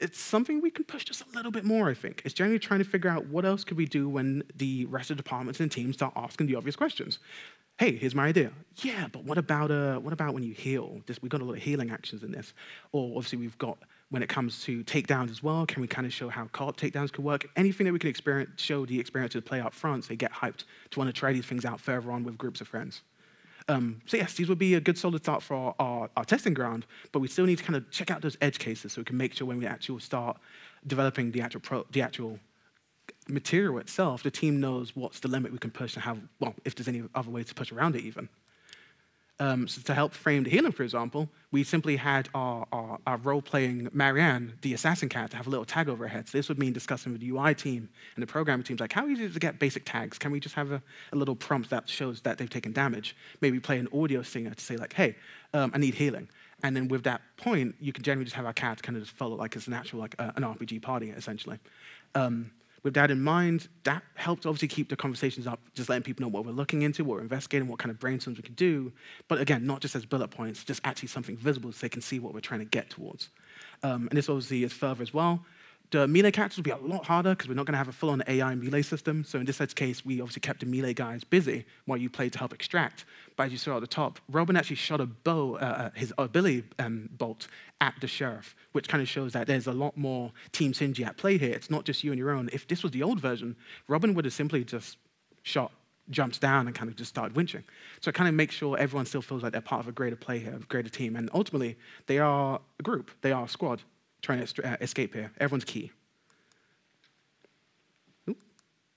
it's something we can push just a little bit more, I think. It's generally trying to figure out what else could we do when the rest of the departments and teams start asking the obvious questions. Hey, here's my idea. Yeah, but what about uh, what about when you heal? This, we've got a lot of healing actions in this. Or obviously we've got when it comes to takedowns as well. Can we kind of show how co-op takedowns could work? Anything that we can experience, show the experience to the player up front, so they get hyped to want to try these things out further on with groups of friends. Um, so yes, these would be a good solid start for our, our, our, testing ground, but we still need to kind of check out those edge cases so we can make sure when we actually start developing the actual, pro, the actual material itself, the team knows what's the limit we can push and how, well, if there's any other way to push around it even. Um, so to help frame the healing, for example, we simply had our, our, our role-playing Marianne, the assassin cat, to have a little tag over her head. So this would mean discussing with the UI team and the programming teams, like how easy is it to get basic tags? Can we just have a, a little prompt that shows that they've taken damage? Maybe play an audio singer to say like, hey, um, I need healing. And then with that point, you can generally just have our cat kind of just follow like it's an actual like uh, an RPG party, essentially. Um, with that in mind, that helps obviously keep the conversations up, just letting people know what we're looking into, what we're investigating, what kind of brainstorms we can do. But again, not just as bullet points, just actually something visible so they can see what we're trying to get towards. Um, and this obviously is further as well. The melee characters will be a lot harder because we're not going to have a full-on AI melee system. So in this case, we obviously kept the melee guys busy while you played to help extract. But as you saw at the top, Robin actually shot a bow, uh, uh his ability um, bolt at the sheriff, which kind of shows that there's a lot more team synergy at play here. It's not just you and your own. If this was the old version, Robin would have simply just shot jumps down and kind of just started winching. So it kind of makes sure everyone still feels like they're part of a greater play here, a greater team. And ultimately, they are a group, they are a squad trying to uh, escape here. Everyone's key.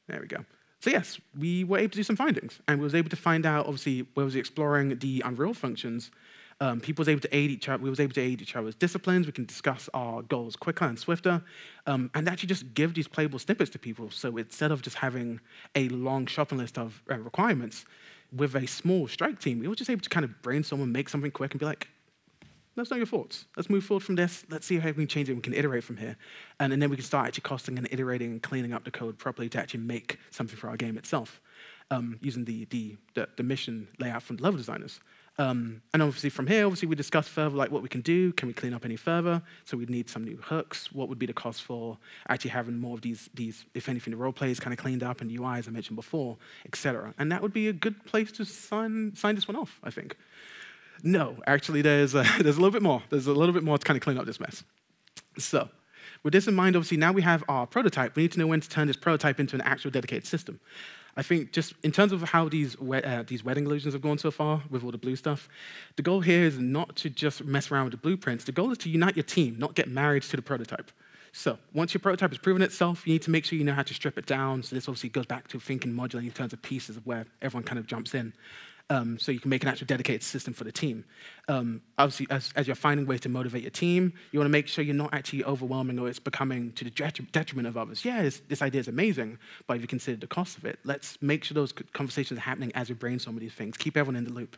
There we go. So yes, we were able to do some findings, and we was able to find out, obviously, we was exploring the Unreal functions, um, people was able to aid each other. We was able to aid each other's disciplines. We can discuss our goals quicker and swifter, um, and actually just give these playable snippets to people. So instead of just having a long shopping list of uh, requirements, with a small strike team, we were just able to kind of brainstorm and make something quick and be like, let's know your thoughts. Let's move forward from this. Let's see how we can change it. We can iterate from here. And, and then we can start actually costing and iterating and cleaning up the code properly to actually make something for our game itself um, using the, the, the, the, mission layout from the level designers. Um, and obviously from here, obviously we discuss further like what we can do. Can we clean up any further? So we'd need some new hooks. What would be the cost for actually having more of these, these if anything, the role plays kind of cleaned up and UI, as I mentioned before, etc. And that would be a good place to sign, sign this one off, I think. No, actually, there's a, there's a little bit more. There's a little bit more to kind of clean up this mess. So with this in mind, obviously, now we have our prototype. We need to know when to turn this prototype into an actual dedicated system. I think just in terms of how these, uh, these wedding illusions have gone so far with all the blue stuff, the goal here is not to just mess around with the blueprints. The goal is to unite your team, not get married to the prototype. So once your prototype has proven itself, you need to make sure you know how to strip it down. So this obviously goes back to thinking modularly in terms of pieces of where everyone kind of jumps in um, so you can make an actual dedicated system for the team. Um, obviously, as, as, you're finding ways to motivate your team, you want to make sure you're not actually overwhelming or it's becoming to the detriment of others. Yeah, this, this idea is amazing, but if you consider the cost of it, let's make sure those conversations are happening as we brainstorm these things. Keep everyone in the loop.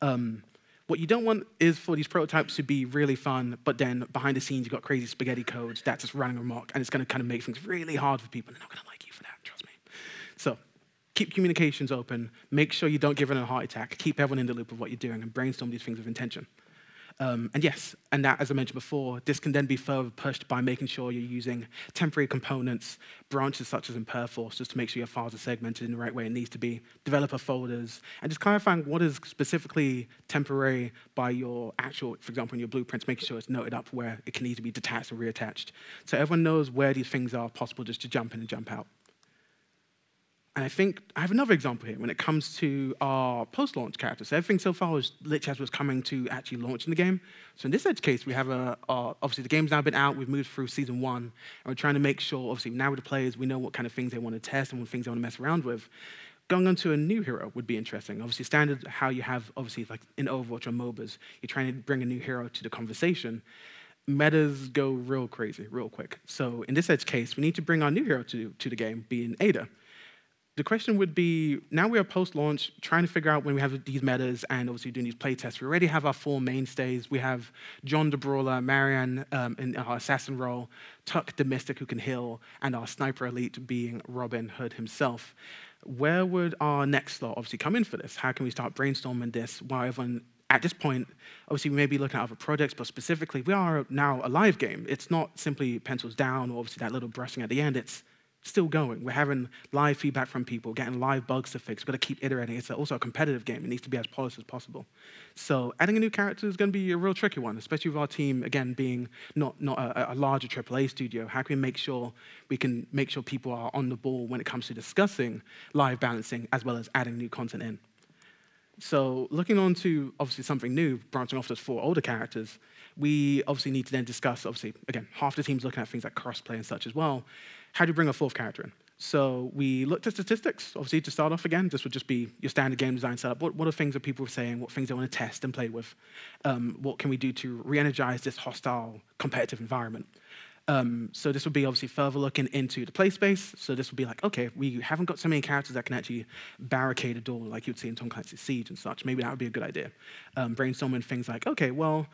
Um, what you don't want is for these prototypes to be really fun, but then behind the scenes you've got crazy spaghetti codes that's just running amok, and it's going to kind of make things really hard for people. They're not going to like you for that, trust me. So keep communications open, make sure you don't give anyone a heart attack, keep everyone in the loop of what you're doing, and brainstorm these things with intention. Um, and yes, and that, as I mentioned before, this can then be further pushed by making sure you're using temporary components, branches such as in Perforce, just to make sure your files are segmented in the right way it needs to be, developer folders, and just clarifying what is specifically temporary by your actual, for example, in your blueprints, making sure it's noted up where it can either be detached or reattached. So everyone knows where these things are possible just to jump in and jump out. And I think I have another example here when it comes to our post-launch characters. So everything so far was literally as was coming to actually launching the game. So in this edge case, we have a, obviously the game's now been out. We've moved through season one, and we're trying to make sure, obviously, now with the players, we know what kind of things they want to test and what things they want to mess around with. Going on to a new hero would be interesting. Obviously, standard how you have, obviously, like in Overwatch or MOBAs, you're trying to bring a new hero to the conversation metas go real crazy, real quick. So in this edge case, we need to bring our new hero to, to the game, being Ada the question would be now we are post launch, trying to figure out when we have these metas and obviously doing these play tests. We already have our four mainstays. We have John the Brawler, Marianne um, in our assassin role, Tuck the Mystic who can heal, and our sniper elite being Robin Hood himself. Where would our next slot obviously come in for this? How can we start brainstorming this while everyone at this point, obviously, we may be looking at other projects, but specifically, we are now a live game. It's not simply pencils down or obviously that little brushing at the end. It's still going. We're having live feedback from people, getting live bugs to fix. We've got to keep iterating. It's also a competitive game. It needs to be as polished as possible. So adding a new character is going to be a real tricky one, especially with our team, again, being not, not a, a larger AAA studio. How can we make sure we can make sure people are on the ball when it comes to discussing live balancing as well as adding new content in? So looking on to obviously something new, branching off those four older characters, we obviously need to then discuss, obviously, again, half the team's looking at things like crossplay and such as well. How do you bring a fourth character in? So we looked at statistics, obviously, to start off again. This would just be your standard game design setup. What, what are things that people are saying? What things they want to test and play with? Um, what can we do to re energize this hostile competitive environment? Um, so this would be obviously further looking into the play space. So this would be like, okay, we haven't got so many characters that can actually barricade a door like you'd see in Tom Clancy's Siege and such. Maybe that would be a good idea. Um, brainstorming things like, okay, well,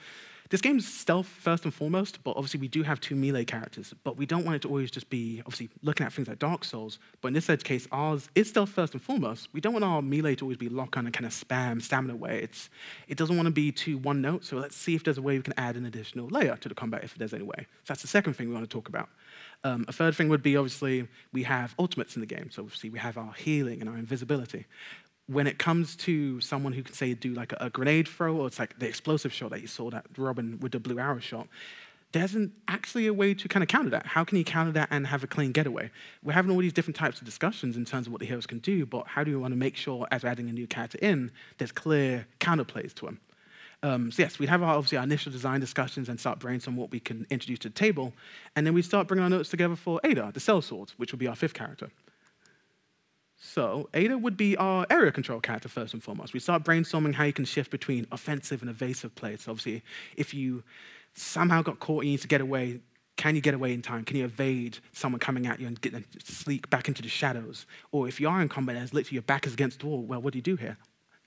this game's stealth first and foremost, but obviously we do have two melee characters, but we don't want it to always just be, obviously, looking at things like Dark Souls, but in this edge case, ours is stealth first and foremost. We don't want our melee to always be lock on and kind of spam stamina way. It's, it doesn't want to be too one note, so let's see if there's a way we can add an additional layer to the combat if there's any way. So that's the second thing we want to talk about. Um, a third thing would be obviously we have ultimates in the game. So obviously we have our healing and our invisibility when it comes to someone who can say do like a, grenade throw or it's like the explosive shot that you saw that Robin with the blue arrow shot, there isn't actually a way to kind of counter that. How can you counter that and have a clean getaway? We're having all these different types of discussions in terms of what the heroes can do, but how do we want to make sure, as we're adding a new character in, there's clear counterplays to them? Um, so yes, we have our, obviously our initial design discussions and start brainstorming what we can introduce to the table, and then we start bringing our notes together for Ada, the Sellsword, which will be our fifth character. So Ada would be our area control character first and foremost. We start brainstorming how you can shift between offensive and evasive plays. So obviously, if you somehow got caught, you need to get away. Can you get away in time? Can you evade someone coming at you and get sneak back into the shadows? Or if you are in combat and literally your back is against the wall, well, what do you do here?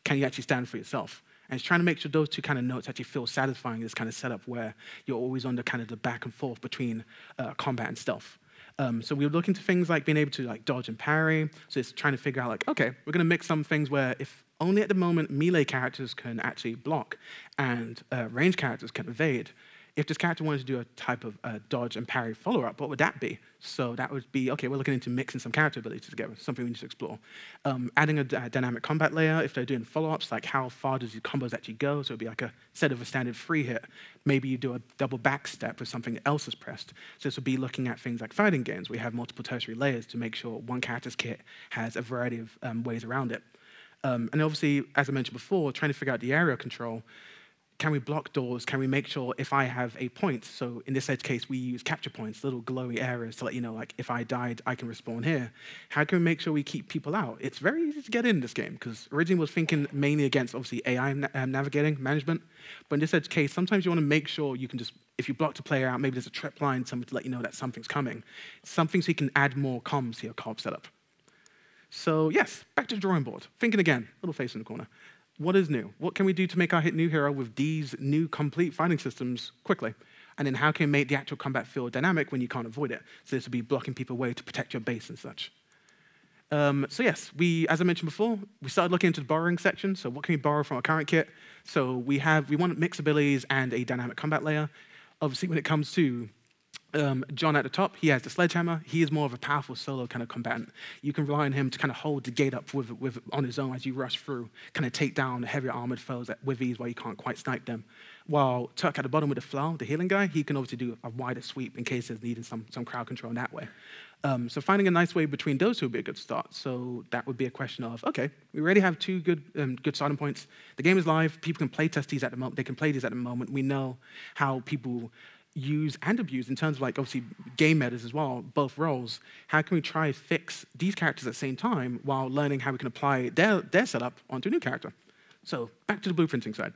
Can you actually stand for yourself? And it's trying to make sure those two kind of notes actually feel satisfying, this kind of setup where you're always on the kind of the back and forth between uh, combat and stealth. Um, so we were looking to things like being able to like dodge and parry. So it's trying to figure out like, okay, we're going to mix some things where if only at the moment melee characters can actually block and uh, range characters can evade, if this character wanted to do a type of uh, dodge and parry follow up, what would that be? So that would be okay. We're looking into mixing some character abilities together, something we need to explore. Um, adding a, dynamic combat layer if they're doing follow ups, like how far does your combos actually go? So it'd be like a set of a standard free hit. Maybe you do a double back step if something else is pressed. So this would be looking at things like fighting games. We have multiple tertiary layers to make sure one character's kit has a variety of um, ways around it. Um, and obviously, as I mentioned before, trying to figure out the area control can we block doors? Can we make sure if I have a point, so in this edge case, we use capture points, little glowy areas to let you know, like, if I died, I can respawn here. How can we make sure we keep people out? It's very easy to get in this game, because originally was thinking mainly against, obviously, AI na um, navigating management. But in this edge case, sometimes you want to make sure you can just, if you block a player out, maybe there's a trip line, something to let you know that something's coming. Something so you can add more comms to your co setup. So yes, back to the drawing board. Thinking again, little face in the corner. What is new? What can we do to make our hit new hero with these new complete fighting systems quickly? And then how can we make the actual combat feel dynamic when you can't avoid it? So this would be blocking people away to protect your base and such. Um, so yes, we, as I mentioned before, we started looking into the borrowing section. So what can we borrow from our current kit? So we have, we want mix abilities and a dynamic combat layer. Obviously, when it comes to um, John at the top, he has the sledgehammer. He is more of a powerful solo kind of combatant. You can rely on him to kind of hold the gate up with, with, on his own as you rush through, kind of take down heavier armored foes with ease while you can't quite snipe them. While Tuck at the bottom with the flail, the healing guy, he can obviously do a wider sweep in case there's needing some, some crowd control in that way. Um, so finding a nice way between those two would be a good start. So that would be a question of, okay, we already have two good, um, good starting points. The game is live. People can play test these at the moment. They can play these at the moment. We know how people use and abuse in terms of like obviously game metas as well, both roles. How can we try to fix these characters at the same time while learning how we can apply their, their setup onto a new character? So back to the blueprinting side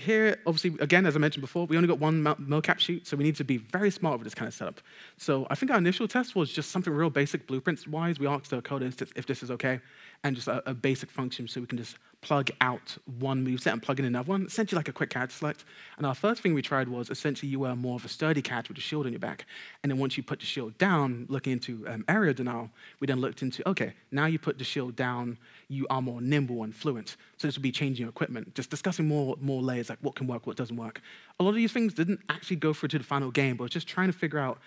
here, obviously, again, as I mentioned before, we only got one mocap sheet, so we need to be very smart with this kind of setup. So I think our initial test was just something real basic blueprints-wise. We asked the code instance if this is okay, and just a, a, basic function so we can just plug out one moveset and plug in another one, essentially like a quick character select. And our first thing we tried was essentially you were more of a sturdy character with a shield on your back. And then once you put the shield down, looking into um, area denial, we then looked into, okay, now you put the shield down, you are more nimble and fluent. So this would be changing your equipment, just discussing more, more layers, like what can work, what doesn't work. A lot of these things didn't actually go through to the final game, but was just trying to figure out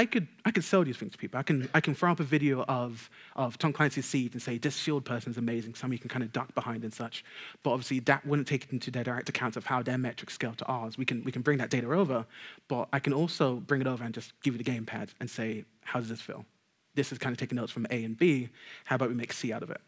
I could, I could sell these things to people. I can, I can throw up a video of, of Tom Clancy's Siege and say, this shield person is amazing, some you can kind of duck behind and such. But obviously, that wouldn't take it into their direct account of how their metrics scale to ours. We can, we can bring that data over, but I can also bring it over and just give you the gamepad and say, how does this feel? This is kind of taking notes from A and B. How about we make C out of it?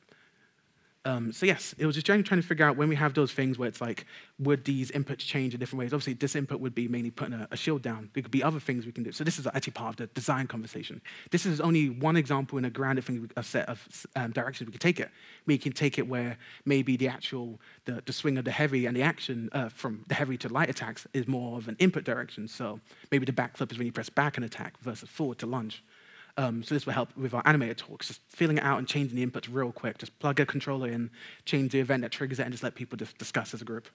Um, so yes, it was just trying, trying to figure out when we have those things where it's like, would these inputs change in different ways? Obviously, this input would be mainly putting a, a, shield down. There could be other things we can do. So this is actually part of the design conversation. This is only one example in a grander thing, a set of um, directions we could take it. We can take it where maybe the actual, the, the swing of the heavy and the action uh, from the heavy to light attacks is more of an input direction. So maybe the backflip is when you press back and attack versus forward to lunge. Um, so this will help with our animated talks, just feeling it out and changing the inputs real quick. Just plug a controller in, change the event that triggers it, and just let people just discuss as a group.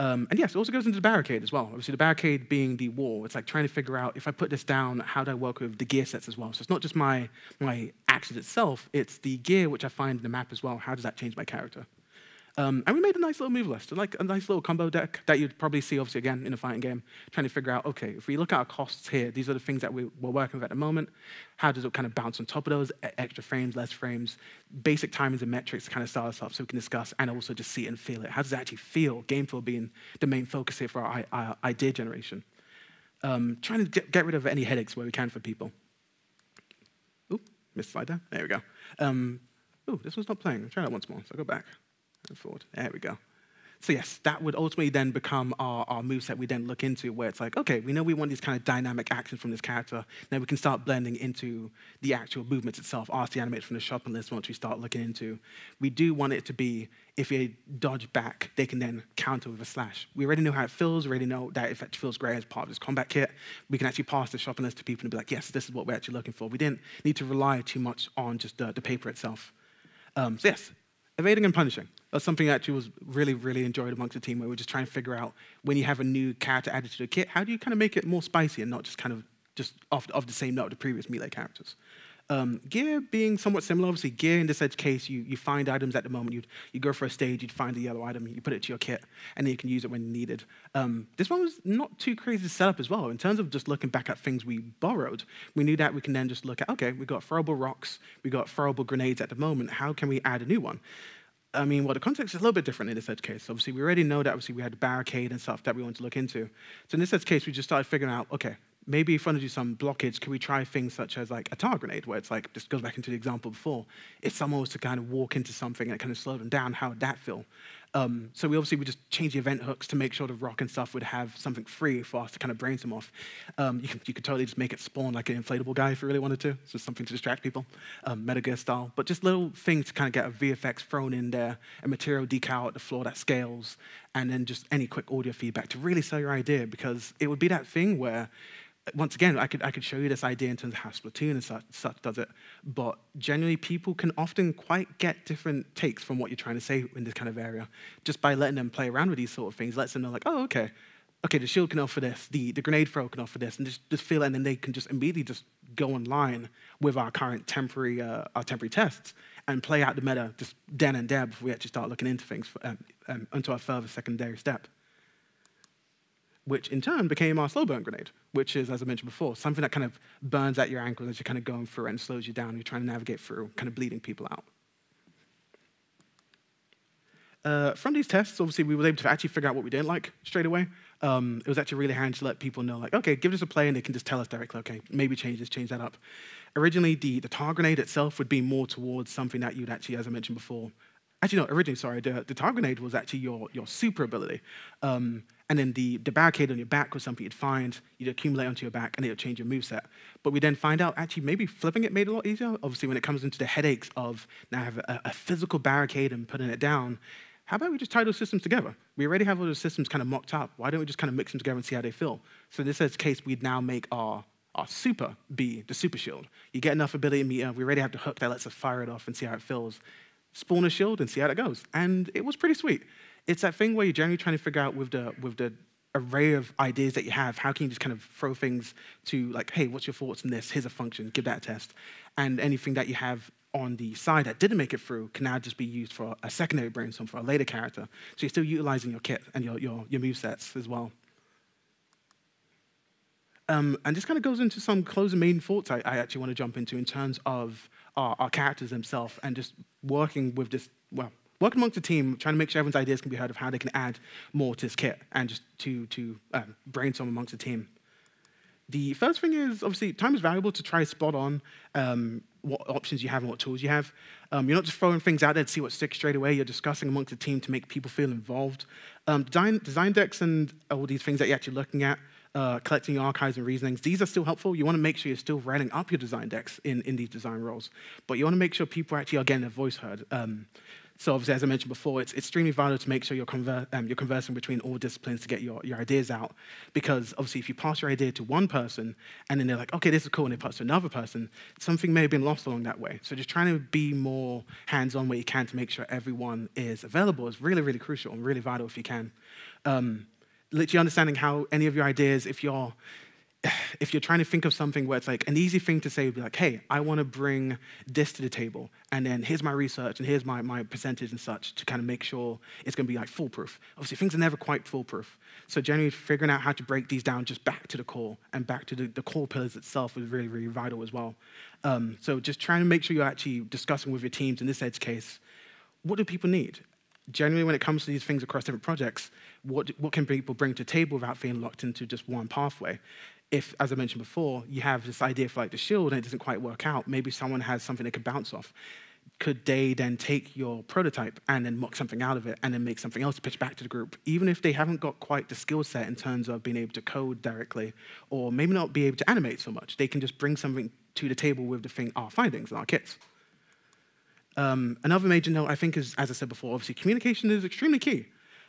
Um, and yes, it also goes into the barricade as well. Obviously, the barricade being the wall. It's like trying to figure out if I put this down, how do I work with the gear sets as well? So it's not just my, my actions itself, it's the gear which I find in the map as well. How does that change my character? Um, and we made a nice little move list, like a nice little combo deck that you'd probably see, obviously, again, in a fighting game, trying to figure out, okay, if we look at our costs here, these are the things that we, we're working with at the moment. How does it kind of bounce on top of those? Extra frames, less frames, basic timings and metrics to kind of start us off so we can discuss and also just see it and feel it. How does it actually feel? Game feel being the main focus here for our, our idea generation. Um, trying to get, get rid of any headaches where we can for people. Ooh, missed slide there. There we go. Um, this one's not playing. I'll try that once more. So I'll go back and forward. There we go. So yes, that would ultimately then become our, our moveset we then look into where it's like, okay, we know we want these kind of dynamic actions from this character. Now we can start blending into the actual movements itself, Ask the animated from the shopping list once we start looking into. We do want it to be, if they dodge back, they can then counter with a slash. We already know how it feels, we already know that if it feels great as part of this combat kit, we can actually pass the shopping list to people and be like, yes, this is what we're actually looking for. We didn't need to rely too much on just the, the paper itself. Um, so yes, evading and punishing. That's something that actually was really, really enjoyed amongst the team where we're just trying to figure out when you have a new character added to the kit, how do you kind of make it more spicy and not just kind of just off, off the same note of the previous melee characters. Um, gear being somewhat similar, obviously, gear in this edge case, you, you find items at the moment. You'd, you go for a stage, you'd find a yellow item, you put it to your kit, and then you can use it when needed. Um, this one was not too crazy to set up as well. In terms of just looking back at things we borrowed, we knew that we can then just look at, okay, we've got throwable rocks, we've got throwable grenades at the moment. How can we add a new one? I mean, well, the context is a little bit different in this edge case. Obviously, we already know that obviously we had the barricade and stuff that we wanted to look into. So in this edge case, we just started figuring out, okay, maybe if we want to do some blockage, can we try things such as like a tar grenade, where it's like, just goes back into the example before, if someone was to kind of walk into something and kind of slow them down, how would that feel? Um, so we obviously would just change the event hooks to make sure the rock and stuff would have something free for us to kind of brainstorm off. Um, you, can, you could totally just make it spawn like an inflatable guy if you really wanted to. It's just something to distract people, um, Metal Gear style. But just little things to kind of get a VFX thrown in there, a material decal at the floor that scales, and then just any quick audio feedback to really sell your idea because it would be that thing where once again, I could, I could show you this idea in terms of how Splatoon and such, such, does it, but generally people can often quite get different takes from what you're trying to say in this kind of area. Just by letting them play around with these sort of things, lets them know like, oh, okay, okay, the shield can offer this, the, the grenade throw can offer this, and just, just feel it, and then they can just immediately just go online with our current temporary, uh, our temporary tests and play out the meta just then and there before we actually start looking into things for, um, um, into our further secondary step which in turn became our slow burn grenade, which is, as I mentioned before, something that kind of burns at your ankles as you're kind of going through and slows you down. You're trying to navigate through, kind of bleeding people out. Uh, from these tests, obviously, we were able to actually figure out what we didn't like straight away. Um, it was actually really handy to let people know, like, okay, give us a play, and they can just tell us directly, okay, maybe change this, change that up. Originally, the, the tar grenade itself would be more towards something that you'd actually, as I mentioned before, actually, no, originally, sorry, the, the tar grenade was actually your, your super ability. Um, and then the, the barricade on your back was something you'd find, you'd accumulate onto your back, and it would change your moveset. But we then find out actually maybe flipping it made it a lot easier. Obviously, when it comes into the headaches of now have a, a physical barricade and putting it down, how about we just tie those systems together? We already have all those systems kind of mocked up. Why don't we just kind of mix them together and see how they feel? So in this case, we'd now make our, our super be the super shield. You get enough ability meter, we already have the hook that lets us fire it off and see how it feels. Spawn a shield and see how it goes. And it was pretty sweet it's that thing where you're generally trying to figure out with the with the array of ideas that you have, how can you just kind of throw things to like, hey, what's your thoughts on this? Here's a function, give that a test. And anything that you have on the side that didn't make it through can now just be used for a secondary brainstorm for a later character. So you're still utilizing your kit and your, your, your move sets as well. Um, and this kind of goes into some closing main thoughts I, I, actually want to jump into in terms of our, our characters themselves and just working with this, well, working amongst a team, trying to make sure everyone's ideas can be heard of how they can add more to this kit and just to, to um, brainstorm amongst the team. The first thing is obviously time is valuable to try spot on um, what options you have and what tools you have. Um, you're not just throwing things out there to see what sticks straight away. You're discussing amongst the team to make people feel involved. Um, design, design decks and all these things that you're actually looking at, uh, collecting your archives and reasonings, these are still helpful. You want to make sure you're still writing up your design decks in, in these design roles. But you want to make sure people actually are getting their voice heard. Um, so obviously, as I mentioned before, it's, extremely vital to make sure you're, conver- um, you're conversing between all disciplines to get your, your ideas out. Because obviously, if you pass your idea to one person and then they're like, okay, this is cool, and they pass to another person, something may have been lost along that way. So just trying to be more hands-on where you can to make sure everyone is available is really, really crucial and really vital if you can. Um, literally understanding how any of your ideas, if you're if you're trying to think of something where it's like an easy thing to say would be like, hey, I want to bring this to the table, and then here's my research and here's my, my percentage and such to kind of make sure it's going to be like foolproof. Obviously, things are never quite foolproof. So generally figuring out how to break these down just back to the core and back to the, the core pillars itself is really, really vital as well. Um, so just trying to make sure you're actually discussing with your teams in this edge case, what do people need? Generally, when it comes to these things across different projects, what, what can people bring to the table without being locked into just one pathway? If, as I mentioned before, you have this idea for like the shield and it doesn't quite work out, maybe someone has something they could bounce off. Could they then take your prototype and then mock something out of it and then make something else to pitch back to the group, even if they haven't got quite the skill set in terms of being able to code directly or maybe not be able to animate so much? They can just bring something to the table with the thing, our findings and our kits. Um, another major note, I think, is, as I said before, obviously communication is extremely key.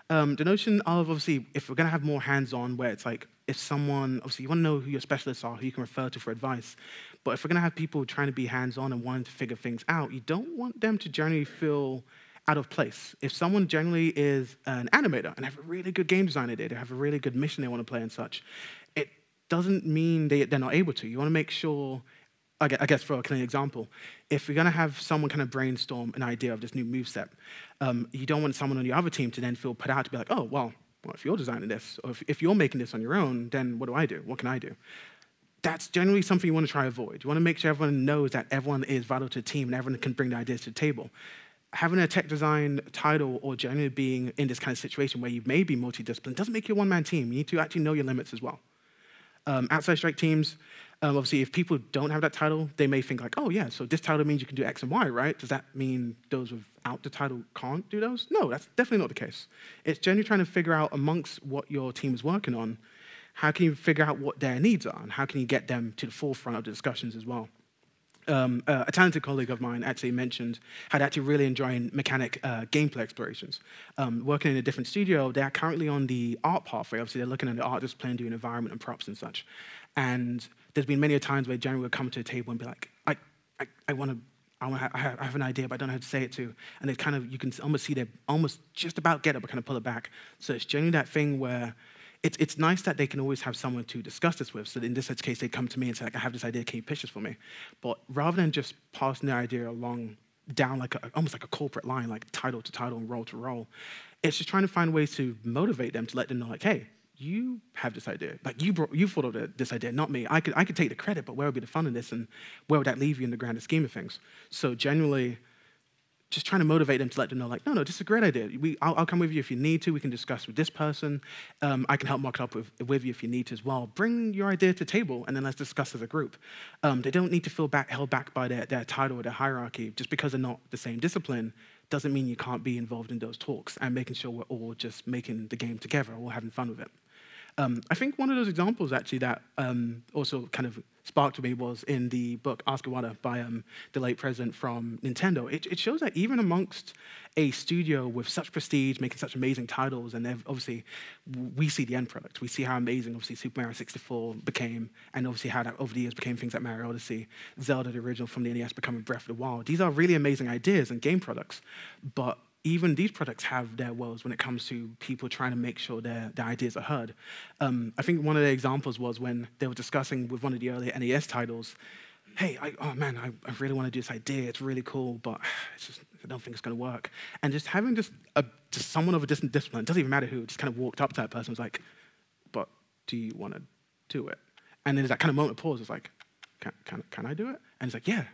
Um, the notion of obviously, if we're going to have more hands on, where it's like, if someone, obviously, you want to know who your specialists are, who you can refer to for advice. But if we're going to have people trying to be hands on and wanting to figure things out, you don't want them to generally feel out of place. If someone generally is an animator and have a really good game design idea, they have a really good mission they want to play and such, it doesn't mean they, they're not able to. You want to make sure I guess for a clean example, if you're going to have someone kind of brainstorm an idea of this new move set, um, you don't want someone on the other team to then feel put out to be like, oh, well, well if you're designing this, or if, if you're making this on your own, then what do I do? What can I do? That's generally something you want to try to avoid. You want to make sure everyone knows that everyone is vital to the team and everyone can bring their ideas to the table. Having a tech design title or generally being in this kind of situation where you may be multidisciplinary doesn't make you a one man team. You need to actually know your limits as well. Um, outside strike teams, um, obviously, if people don't have that title, they may think like, oh yeah, so this title means you can do X and Y, right? Does that mean those without the title can't do those? No, that's definitely not the case. It's generally trying to figure out amongst what your team is working on, how can you figure out what their needs are, and how can you get them to the forefront of the discussions as well. Um, uh, a talented colleague of mine actually mentioned had actually really enjoying mechanic uh, gameplay explorations. Um, working in a different studio, they're currently on the art pathway. Obviously, they're looking at the art discipline, doing environment and props and such. And there's been many times where Jeremy would come to a table and be like, I, I, I want to I, have, I have an idea, but I don't know how to say it to. And it kind of, you can almost see they almost just about get it, but kind of pull it back. So it's generally that thing where it's, it's nice that they can always have someone to discuss this with. So in this case, they come to me and say, like, I have this idea, can you pitch this for me? But rather than just passing their idea along down like a, almost like a corporate line, like title to title and role to role, it's just trying to find ways to motivate them to let them know, like, hey, you have this idea. Like you brought, you thought of this idea, not me. I could, I could take the credit, but where would be the fun in this, and where would that leave you in the grander scheme of things? So genuinely, just trying to motivate them to let them know, like, no, no, this is a great idea. We, I'll, I'll come with you if you need to. We can discuss with this person. Um, I can help mock it up with, with you if you need to as well. Bring your idea to table, and then let's discuss as a group. Um, they don't need to feel back, held back by their, their title or their hierarchy. Just because they're not the same discipline doesn't mean you can't be involved in those talks and making sure we're all just making the game together, all having fun with it. Um, I think one of those examples actually that um, also kind of sparked me was in the book Ask Iwata by um, the late president from Nintendo. It, it, shows that even amongst a studio with such prestige, making such amazing titles, and obviously we see the end product. We see how amazing obviously Super Mario 64 became, and obviously how that over the years became things like Mario Odyssey, Zelda the original from the NES becoming Breath of the Wild. These are really amazing ideas and game products, but even these products have their woes when it comes to people trying to make sure their, their ideas are heard. Um, I think one of the examples was when they were discussing with one of the early NES titles, hey, I, oh man, I, I, really want to do this idea. It's really cool, but just, I don't think it's going to work. And just having just, a, just someone of a different discipline, it doesn't even matter who, just kind of walked up to that person and was like, but do you want to do it? And then there's that kind of moment of pause. It's like, can, can, can I do it? And it's like, yeah,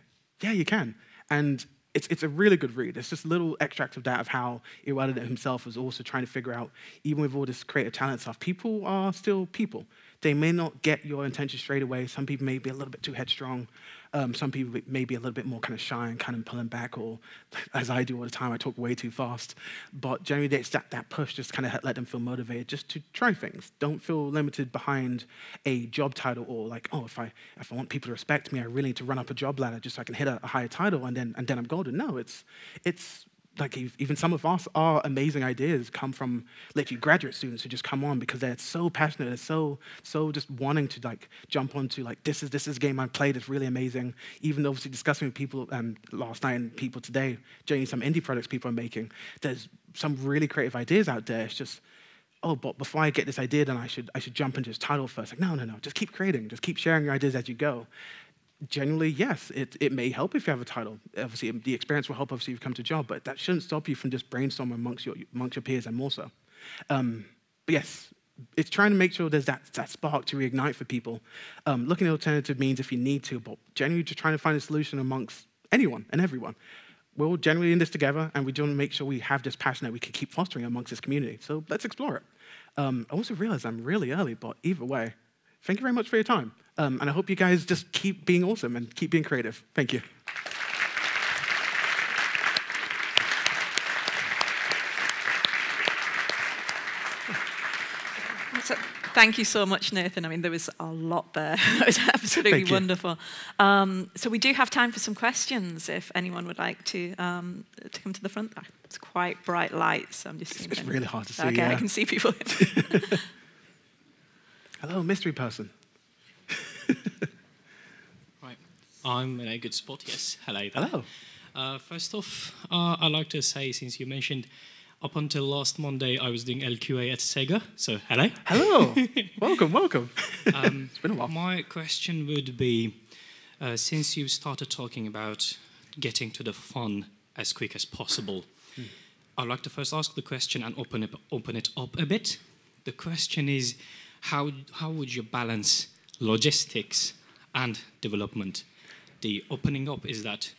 yeah, you can. And it's, it's a really good read. It's just a little extracts of that of how Iwata himself was also trying to figure out, even with all this creative talent stuff, people are still people. They may not get your intention straight away. Some people may be a little bit too headstrong. Um, some people may be a little bit more kind of shy and kind of pulling back, or as I do all the time, I talk way too fast. But generally, it's that, that push just kind of let them feel motivated just to try things. Don't feel limited behind a job title or like, oh, if I if I want people to respect me, I really need to run up a job ladder just so I can hit a, a higher title and then and then I'm golden. No, it's it's like even some of us, our amazing ideas come from literally graduate students who just come on because they're so passionate, they're so so just wanting to like jump onto like this is this is a game I played, it's really amazing. Even obviously discussing with people um, last night and people today, joining some indie products people are making, there's some really creative ideas out there. It's just oh, but before I get this idea, then I should, I should jump into this title first. Like, no, no, no, just keep creating, just keep sharing your ideas as you go. Generally, yes, it, it may help if you have a title. Obviously, the experience will help, obviously, if you come to a job, but that shouldn't stop you from just brainstorming amongst your, amongst your peers and more so. Um, but yes, it's trying to make sure there's that, that spark to reignite for people. Um, looking at alternative means if you need to, but generally just trying to find a solution amongst anyone and everyone. We're all generally in this together, and we want to make sure we have this passion that we can keep fostering amongst this community. So let's explore it. Um, I also realize I'm really early, but either way, thank you very much for your time. Um, and I hope you guys just keep being awesome and keep being creative. Thank you. Thank you so much, Nathan. I mean, there was a lot there. it was absolutely wonderful. Um, so we do have time for some questions if anyone would like to um, to come to the front. It's quite bright light, so I'm just. It's, it's really hard to see. Okay, yeah. I can see people. Hello, mystery person. right, I'm in a good spot. Yes. Hello. There. Hello. Uh, first off, uh, I'd like to say, since you mentioned up until last Monday, I was doing LQA at Sega. So, hello. Hello. welcome, welcome. Um, it's been a while. My question would be uh, since you started talking about getting to the fun as quick as possible, hmm. I'd like to first ask the question and open it, open it up a bit. The question is how, how would you balance logistics and development? The opening up is that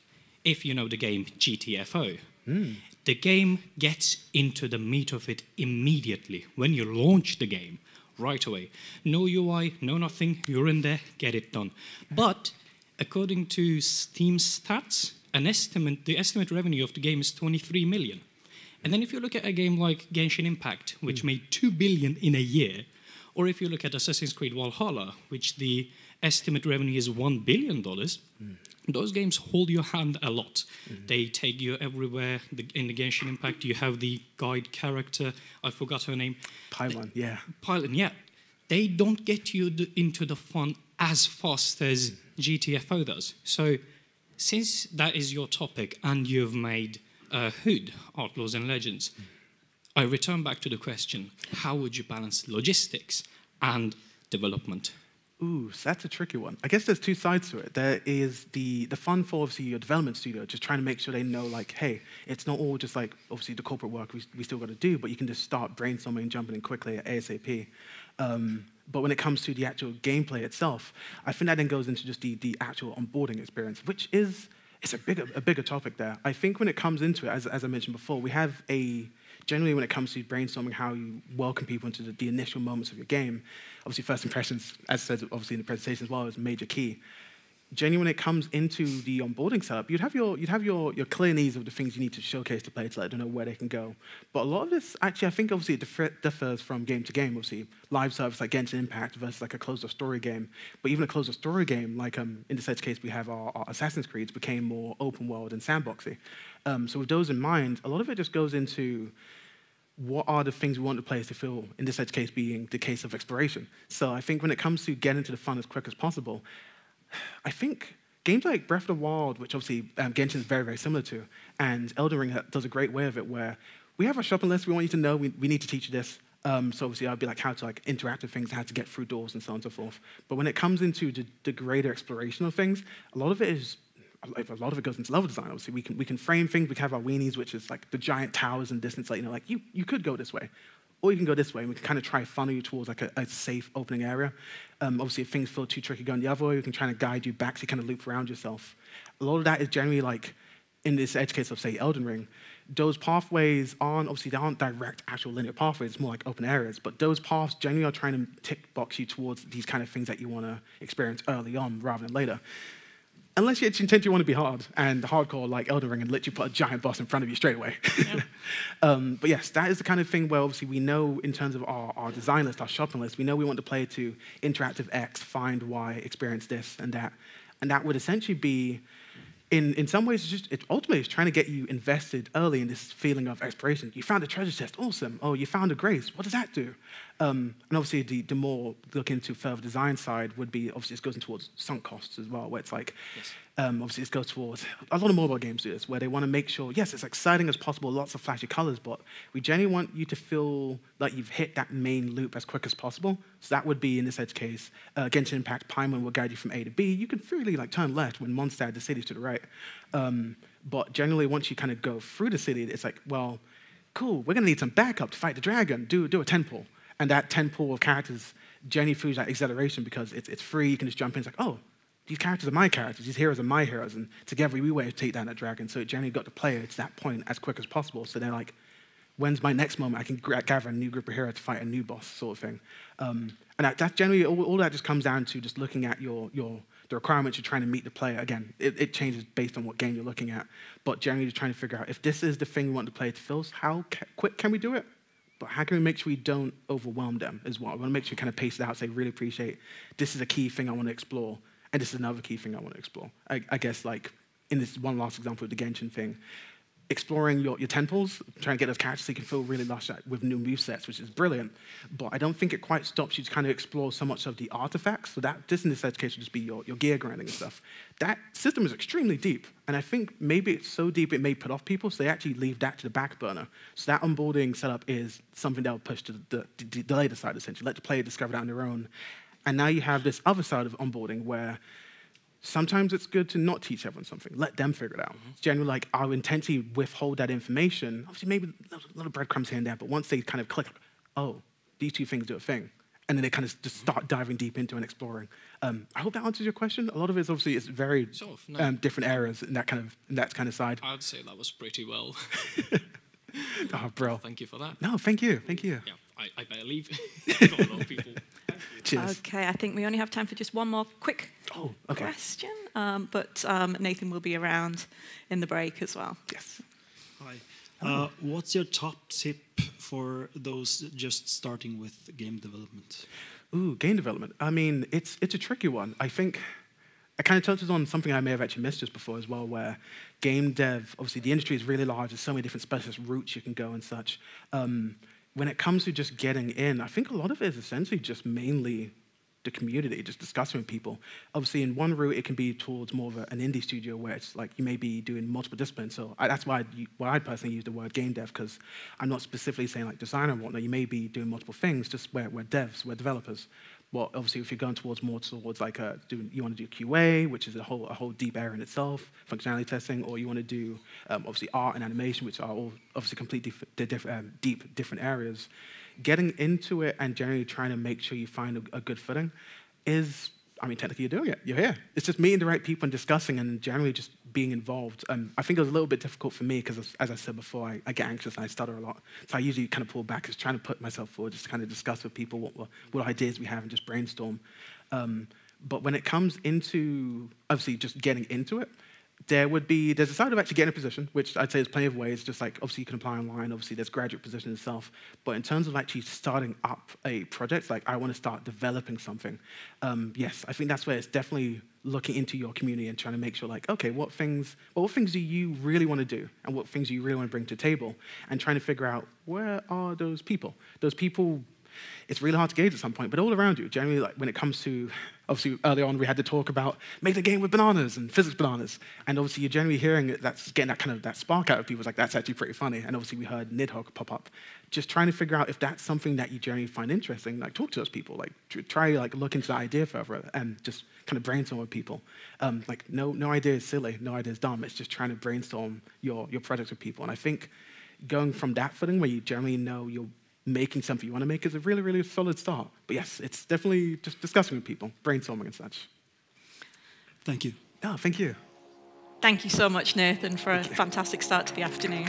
if you know the game GTFO, mm the game gets into the meat of it immediately when you launch the game right away. No UI, no nothing, you're in there, get it done. But according to Steam stats, an estimate, the estimate revenue of the game is 23 million. And then if you look at a game like Genshin Impact, which mm. made 2 billion in a year, or if you look at Assassin's Creed Valhalla, which the estimate revenue is $1 billion, mm those games hold your hand a lot. Mm-hmm. They take you everywhere. The, in the Genshin Impact, you have the guide character. I forgot her name. Paimon, yeah. Paimon, yeah. They don't get you the, into the fun as fast as mm-hmm. GTFO does. So, since that is your topic and you've made uh, Hood, Outlaws and Legends, mm-hmm. I return back to the question how would you balance logistics and development? Ooh, that's a tricky one. I guess there's two sides to it. There is the the fun for obviously your development studio, just trying to make sure they know like, hey, it's not all just like obviously the corporate work we, we still got to do, but you can just start brainstorming and jumping in quickly at ASAP. Um, but when it comes to the actual gameplay itself, I think that then goes into just the the actual onboarding experience, which is it's a bigger a bigger topic there. I think when it comes into it, as as I mentioned before, we have a generally when it comes to brainstorming how you welcome people into the, the initial moments of your game, obviously first impressions, as said obviously in the presentation as well, is a major key. Generally, when it comes into the onboarding setup, you'd have your you'd have your, your clear needs of the things you need to showcase to players to let them know where they can go. But a lot of this, actually, I think obviously it differs from game to game. Obviously, live service like Genshin Impact versus like a closed story game. But even a closed story game, like um, in this case, we have our, our Assassin's Creed, became more open world and sandboxy. Um, so with those in mind, a lot of it just goes into what are the things we want the players to feel, in this edge case being the case of exploration. So I think when it comes to getting to the fun as quick as possible, I think games like Breath of the Wild, which obviously um, Genshin is very, very similar to, and Elden Ring does a great way of it where we have a shopping list, we want you to know, we, we need to teach you this. Um, so obviously I'd be like how to like interact with things, how to get through doors and so on and so forth. But when it comes into the, the greater exploration of things, a lot of it is a lot of it goes into level design. Obviously, we can, we can frame things. We can have our weenies, which is like the giant towers and distance. Like, you know, like you, you could go this way, or you can go this way. And we can kind of try funnel you towards like a, a safe opening area. Um, obviously, if things feel too tricky going the other way, we can try to guide you back so you kind of loop around yourself. A lot of that is generally like, in this edge case of, say, Elden Ring, those pathways aren't, obviously, they aren't direct, actual linear pathways. It's more like open areas. But those paths generally are trying to tick box you towards these kind of things that you want to experience early on rather than later unless you intend you want to be hard and hardcore like Elden Ring and let you put a giant boss in front of you straight away. Yeah. um, but yes, that is the kind of thing where obviously we know in terms of our, our design list, our shopping list, we know we want the player to interactive X, find Y, experience this and that. And that would essentially be in, in some ways, it's just it ultimately it's trying to get you invested early in this feeling of exploration. You found a treasure chest, awesome. Oh, you found a grace. What does that do? Um, and obviously, the, the more look into further design side would be obviously this goes in towards sunk costs as well, where it's like, yes. Um, obviously this goes towards a lot of mobile games do this, where they want to make sure, yes, it's exciting as possible, lots of flashy colors, but we generally want you to feel like you've hit that main loop as quick as possible. So that would be, in this edge case, uh, Genshin Impact Paimon will guide you from A to B. You can freely like turn left when Mondstadt, the city's to the right. Um, but generally, once you kind of go through the city, it's like, well, cool, we're going to need some backup to fight the dragon. Do, do a 10 pull. And that 10 pull of characters generally through that acceleration because it's, it's free. You can just jump in. It's like, oh, these characters are my characters, these heroes are my heroes, and together we way to take down that dragon. So it generally got the player to that point as quick as possible. So they're like, when's my next moment? I can gather a new group of heroes to fight a new boss, sort of thing. Um, and that, that generally, all, all, that just comes down to just looking at your, your the requirements you're trying to meet the player. Again, it, it, changes based on what game you're looking at, but generally just trying to figure out if this is the thing we want the player to feel, how ca- quick can we do it? But how can we make sure we don't overwhelm them as well? I want to make sure we kind of pace it out, say, really appreciate this is a key thing I want to explore. And this is another key thing I want to explore. I, I guess, like, in this one last example of the Genshin thing, exploring your, your temples, trying to get those characters so you can feel really lush with new move sets, which is brilliant. But I don't think it quite stops you to kind of explore so much of the artifacts. So that, this in this case would just be your, your gear grinding and stuff. That system is extremely deep. And I think maybe it's so deep it may put off people, so they actually leave that to the back burner. So that onboarding setup is something they'll push to the, the, the, the later side, essentially. Let the player discover that on their own. And now you have this other side of onboarding where sometimes it's good to not teach everyone something. Let them figure it out. Mm-hmm. It's generally like I'll intentionally withhold that information. Obviously, maybe a little breadcrumbs here and there, but once they kind of click, oh, these two things do a thing. And then they kind of just start diving deep into and exploring. Um, I hope that answers your question. A lot of it is obviously it's very sort of, no. um, different areas in that kind of in that kind of side. I'd say that was pretty well. oh, bro! Thank you for that. No, thank you, thank you. Yeah, I, I believe a lot of people. Cheers. Okay, I think we only have time for just one more quick oh, okay. question, um, but um, Nathan will be around in the break as well. Yes. Hi. Uh, what's your top tip for those just starting with game development? Ooh, game development. I mean, it's it's a tricky one. I think it kind of touches on something I may have actually missed just before as well, where game dev, obviously the industry is really large. There's so many different specialist routes you can go and such. Um, when it comes to just getting in, I think a lot of it is essentially just mainly the community, just discussing with people. Obviously, in one route, it can be towards more of an indie studio where it's like you may be doing multiple disciplines. So I, that's why I, why I personally use the word game dev because I'm not specifically saying like designer and whatnot. You may be doing multiple things, just where we're devs, we're developers well, obviously, if you're going towards more towards like a, do, you want to do QA, which is a whole a whole deep area in itself, functionality testing, or you want to do um, obviously art and animation, which are all obviously completely diff- diff- um, deep different areas. Getting into it and generally trying to make sure you find a, a good footing is I mean, technically you're doing it. You're here. It's just meeting the right people and discussing and generally just being involved. Um, I think it was a little bit difficult for me because, as I said before, I, I, get anxious and I stutter a lot. So I usually kind of pull back, just trying to put myself forward, just to kind of discuss with people what, what ideas we have and just brainstorm. Um, but when it comes into, obviously, just getting into it, there would be there's a side of actually getting a position, which I'd say there's plenty of ways. Just like obviously you can apply online. Obviously there's graduate position itself. But in terms of actually starting up a project, like I want to start developing something. Um, yes, I think that's where it's definitely looking into your community and trying to make sure like okay, what things well, what things do you really want to do, and what things do you really want to bring to table, and trying to figure out where are those people. Those people it's really hard to gauge at some point, but all around you, generally, like when it comes to, obviously, early on we had to talk about make a game with bananas and physics bananas, and obviously you're generally hearing that's getting that kind of that spark out of people. It's like that's actually pretty funny, and obviously we heard Nidhogg pop up. Just trying to figure out if that's something that you generally find interesting, like talk to those people, like try like look into the idea further, and just kind of brainstorm with people. Um, like no, no idea is silly, no idea is dumb. It's just trying to brainstorm your your projects with people, and I think going from that footing where you generally know you'll making something you want to make is a really, really solid start. But yes, it's definitely just discussing with people, brainstorming and such. Thank you. Oh, thank you. Thank you so much, Nathan, for a fantastic start to the afternoon.